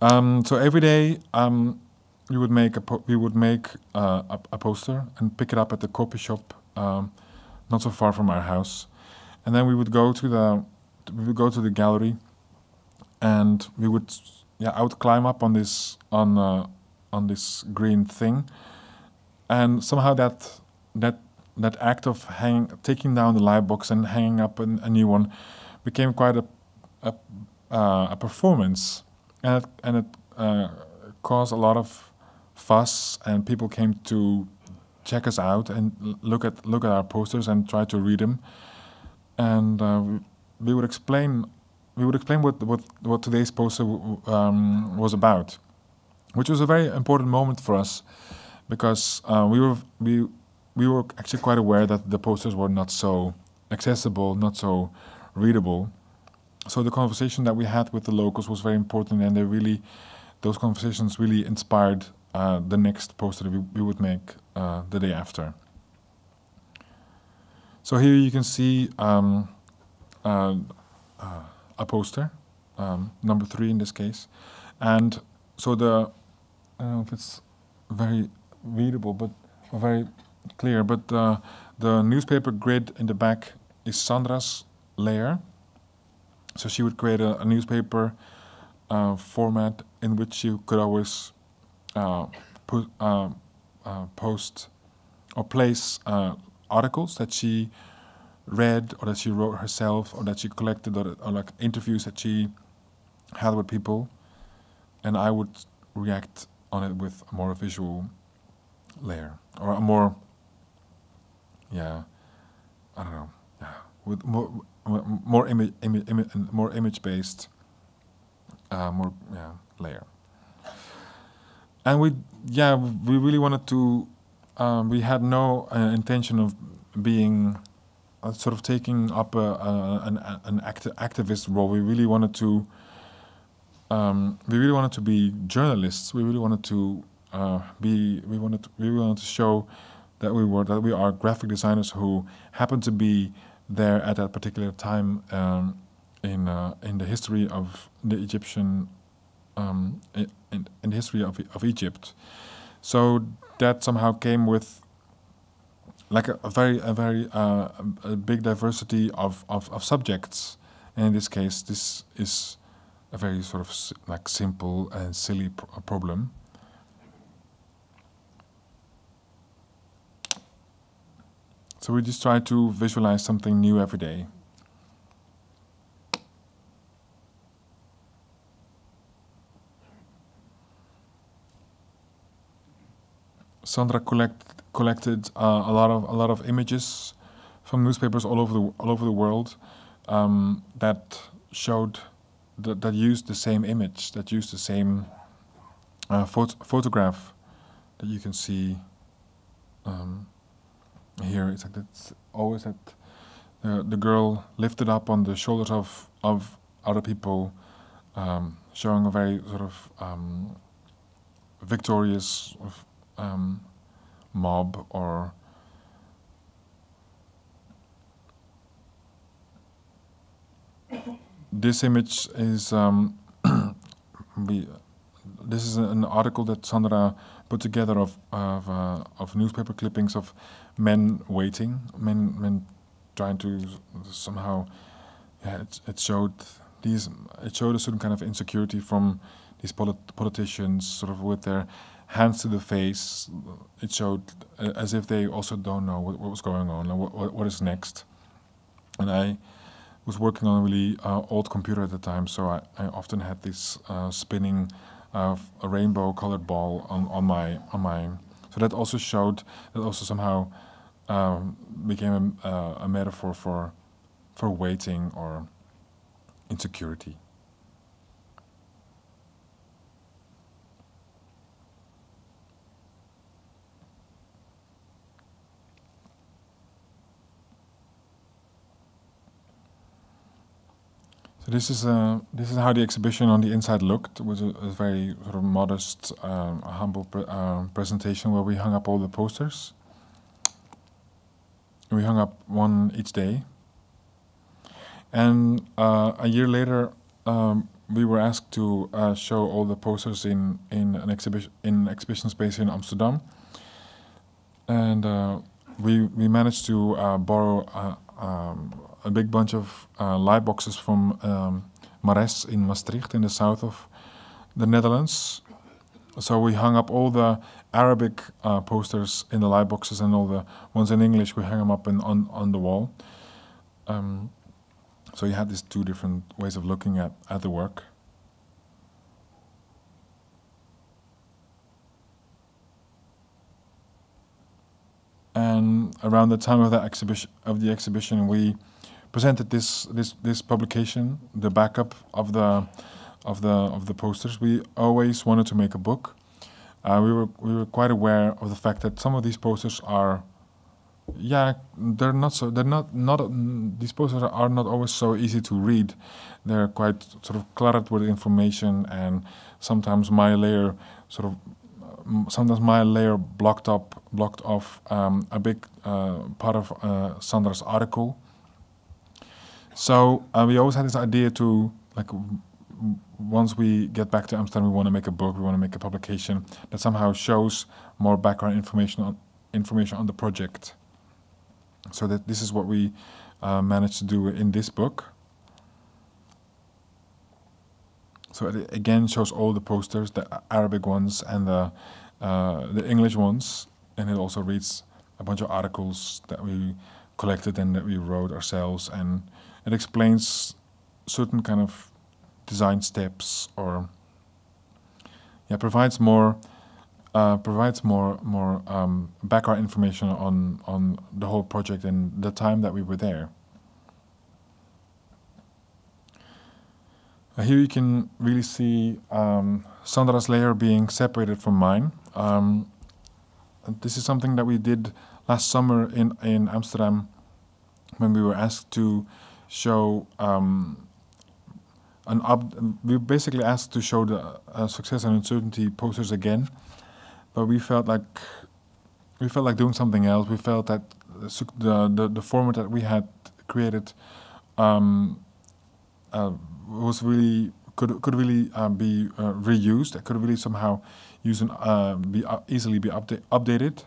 Um, so every day, um, we would make a we would make uh, a, a, poster and pick it up at the copy shop, um, not so far from our house, and then we would go to the we would go to the gallery, and we would yeah I would climb up on this on uh, on this green thing, and somehow that that that act of hanging taking down the light box and hanging up an, a new one became quite a a, uh, a performance, and it, and it uh, caused a lot of fuss, and people came to check us out and look at look at our posters and try to read them. And uh, we would explain we would explain what what, what today's poster um, was about, which was a very important moment for us because uh, we were we we were actually quite aware that the posters were not so accessible, not so readable. So the conversation that we had with the locals was very important, and they really those conversations really inspired uh, the next poster we, we would make uh, the day after. So here you can see um, uh, uh, a poster, um, number three in this case, and so the I don't know if it's very readable, but very clear. But uh, the newspaper grid in the back is Sandra's layer. So she would create a, a newspaper uh, format in which you could always uh, put, uh, post or place uh, articles that she read or that she wrote herself or that she collected or, or like interviews that she had with people, and I would react on it with a more visual layer or a more, yeah, I don't know, yeah, with more more image, image, image more image based, uh, more yeah layer and we yeah we really wanted to um, we had no uh, intention of being uh, sort of taking up a, a, an, an acti activist role. We really wanted to um, we really wanted to be journalists. We really wanted to uh, be we wanted to, we wanted to show that we were that we are graphic designers who happen to be there at that particular time um, in uh, in the history of the Egyptian um, in, in the history of of Egypt. So that somehow came with like a, a very a very uh, a big diversity of, of, of subjects. And in this case, this is a very sort of like simple and silly pr- problem. So we just try to visualize something new every day. Sandra collect, collected uh, a lot of a lot of images from newspapers all over the all over the world um, that showed that, that used the same image, that used the same uh, phot- photograph that you can see um, here. It's like it's always that uh, the girl lifted up on the shoulders of of other people, um, showing a very sort of um, victorious um, mob or this image is um, we this is an article that Sandra put together of of, uh, of newspaper clippings of men waiting men men trying to somehow yeah it, it showed these it showed a certain kind of insecurity from these polit- politicians sort of with their hands to the face it showed uh, as if they also don't know what, what was going on and what, what, what is next and I was working on a really uh, old computer at the time, so I, I often had this uh, spinning of a rainbow colored ball on, on my on my. So that also showed that also somehow um, became a, uh, a metaphor for for waiting or insecurity. So this is uh, this is how the exhibition on the inside looked. It was a, a very sort of modest, um, humble pre- uh, presentation where we hung up all the posters. We hung up one each day. And uh, a year later, um, we were asked to uh, show all the posters in, in an exhibition in exhibition space in Amsterdam. And uh, we we managed to uh, borrow um, a big bunch of uh, light boxes from um, Marres in Maastricht in the south of the Netherlands. So we hung up all the Arabic uh, posters in the light boxes and all the ones in English we hung them up in, on on the wall. Um, so you had these two different ways of looking at, at the work. And around the time of the exhibition of the exhibition, we presented this this this publication, the backup of the of the of the posters. We always wanted to make a book. Uh, we were we were quite aware of the fact that some of these posters are, yeah, they're not so they're not not these posters are not always so easy to read. They're quite sort of cluttered with information, and sometimes my layer sort of sometimes my layer blocked up blocked off um, a big uh, part of uh, Sandra's article. So uh, we always had this idea to like once we get back to Amsterdam, we want to make a book, we want to make a publication that somehow shows more background information on information on the project. So that this is what we uh, managed to do in this book. So it again shows all the posters, the Arabic ones and the uh, the English ones, and it also reads a bunch of articles that we collected and that we wrote ourselves, and it explains certain kind of design steps or yeah provides more uh, provides more more um, background information on on the whole project and the time that we were there. Uh, here you can really see um, Sandra's layer being separated from mine. Um, this is something that we did last summer in, in Amsterdam when we were asked to show um, an up. We basically asked to show the uh, success and uncertainty posters again, but we felt like we felt like doing something else. We felt that the the, the format that we had created um, uh, was really could could really uh, be uh, reused. It could really somehow use and uh, be uh, easily be upda- updated.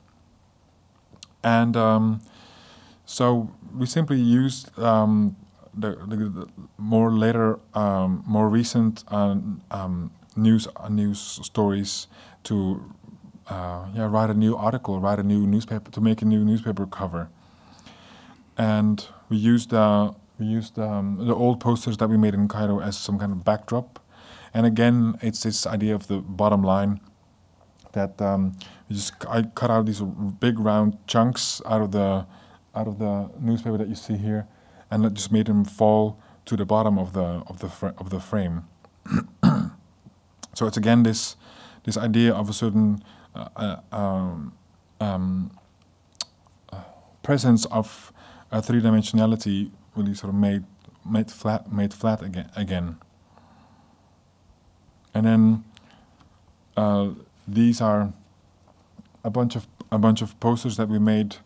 And um, so we simply used um, the, the, the, more later, um, more recent uh, um, news news stories to yeah write a new article, write a new newspaper to make a new newspaper cover. And we used we used um, the old posters that we made in Cairo as some kind of backdrop. And again, it's this idea of the bottom line that um, just I cut out these big round chunks out of the out of the newspaper that you see here, and it just made him fall to the bottom of the of the of the frame. so it's again this this idea of a certain uh, uh, um, um, uh, presence of a three dimensionality really sort of made made flat made flat again again. And then uh, these are a bunch of a bunch of posters that we made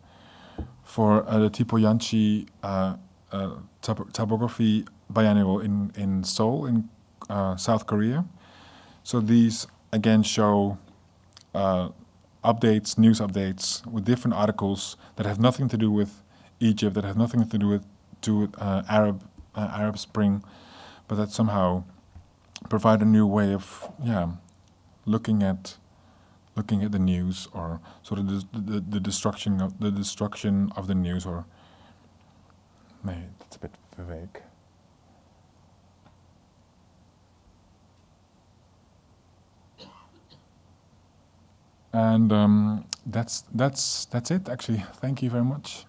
for uh, the Typojanchi uh, typography biennial in in Seoul in uh, South Korea. So these again show uh, updates, news updates with different articles that have nothing to do with Egypt, that have nothing to do with to uh, Arab uh, Arab Spring, but that somehow provide a new way of yeah looking at looking at the news or sort of the, the, the destruction of the destruction of the news or maybe that's a bit vague. And um, that's that's that's it. Actually, thank you very much.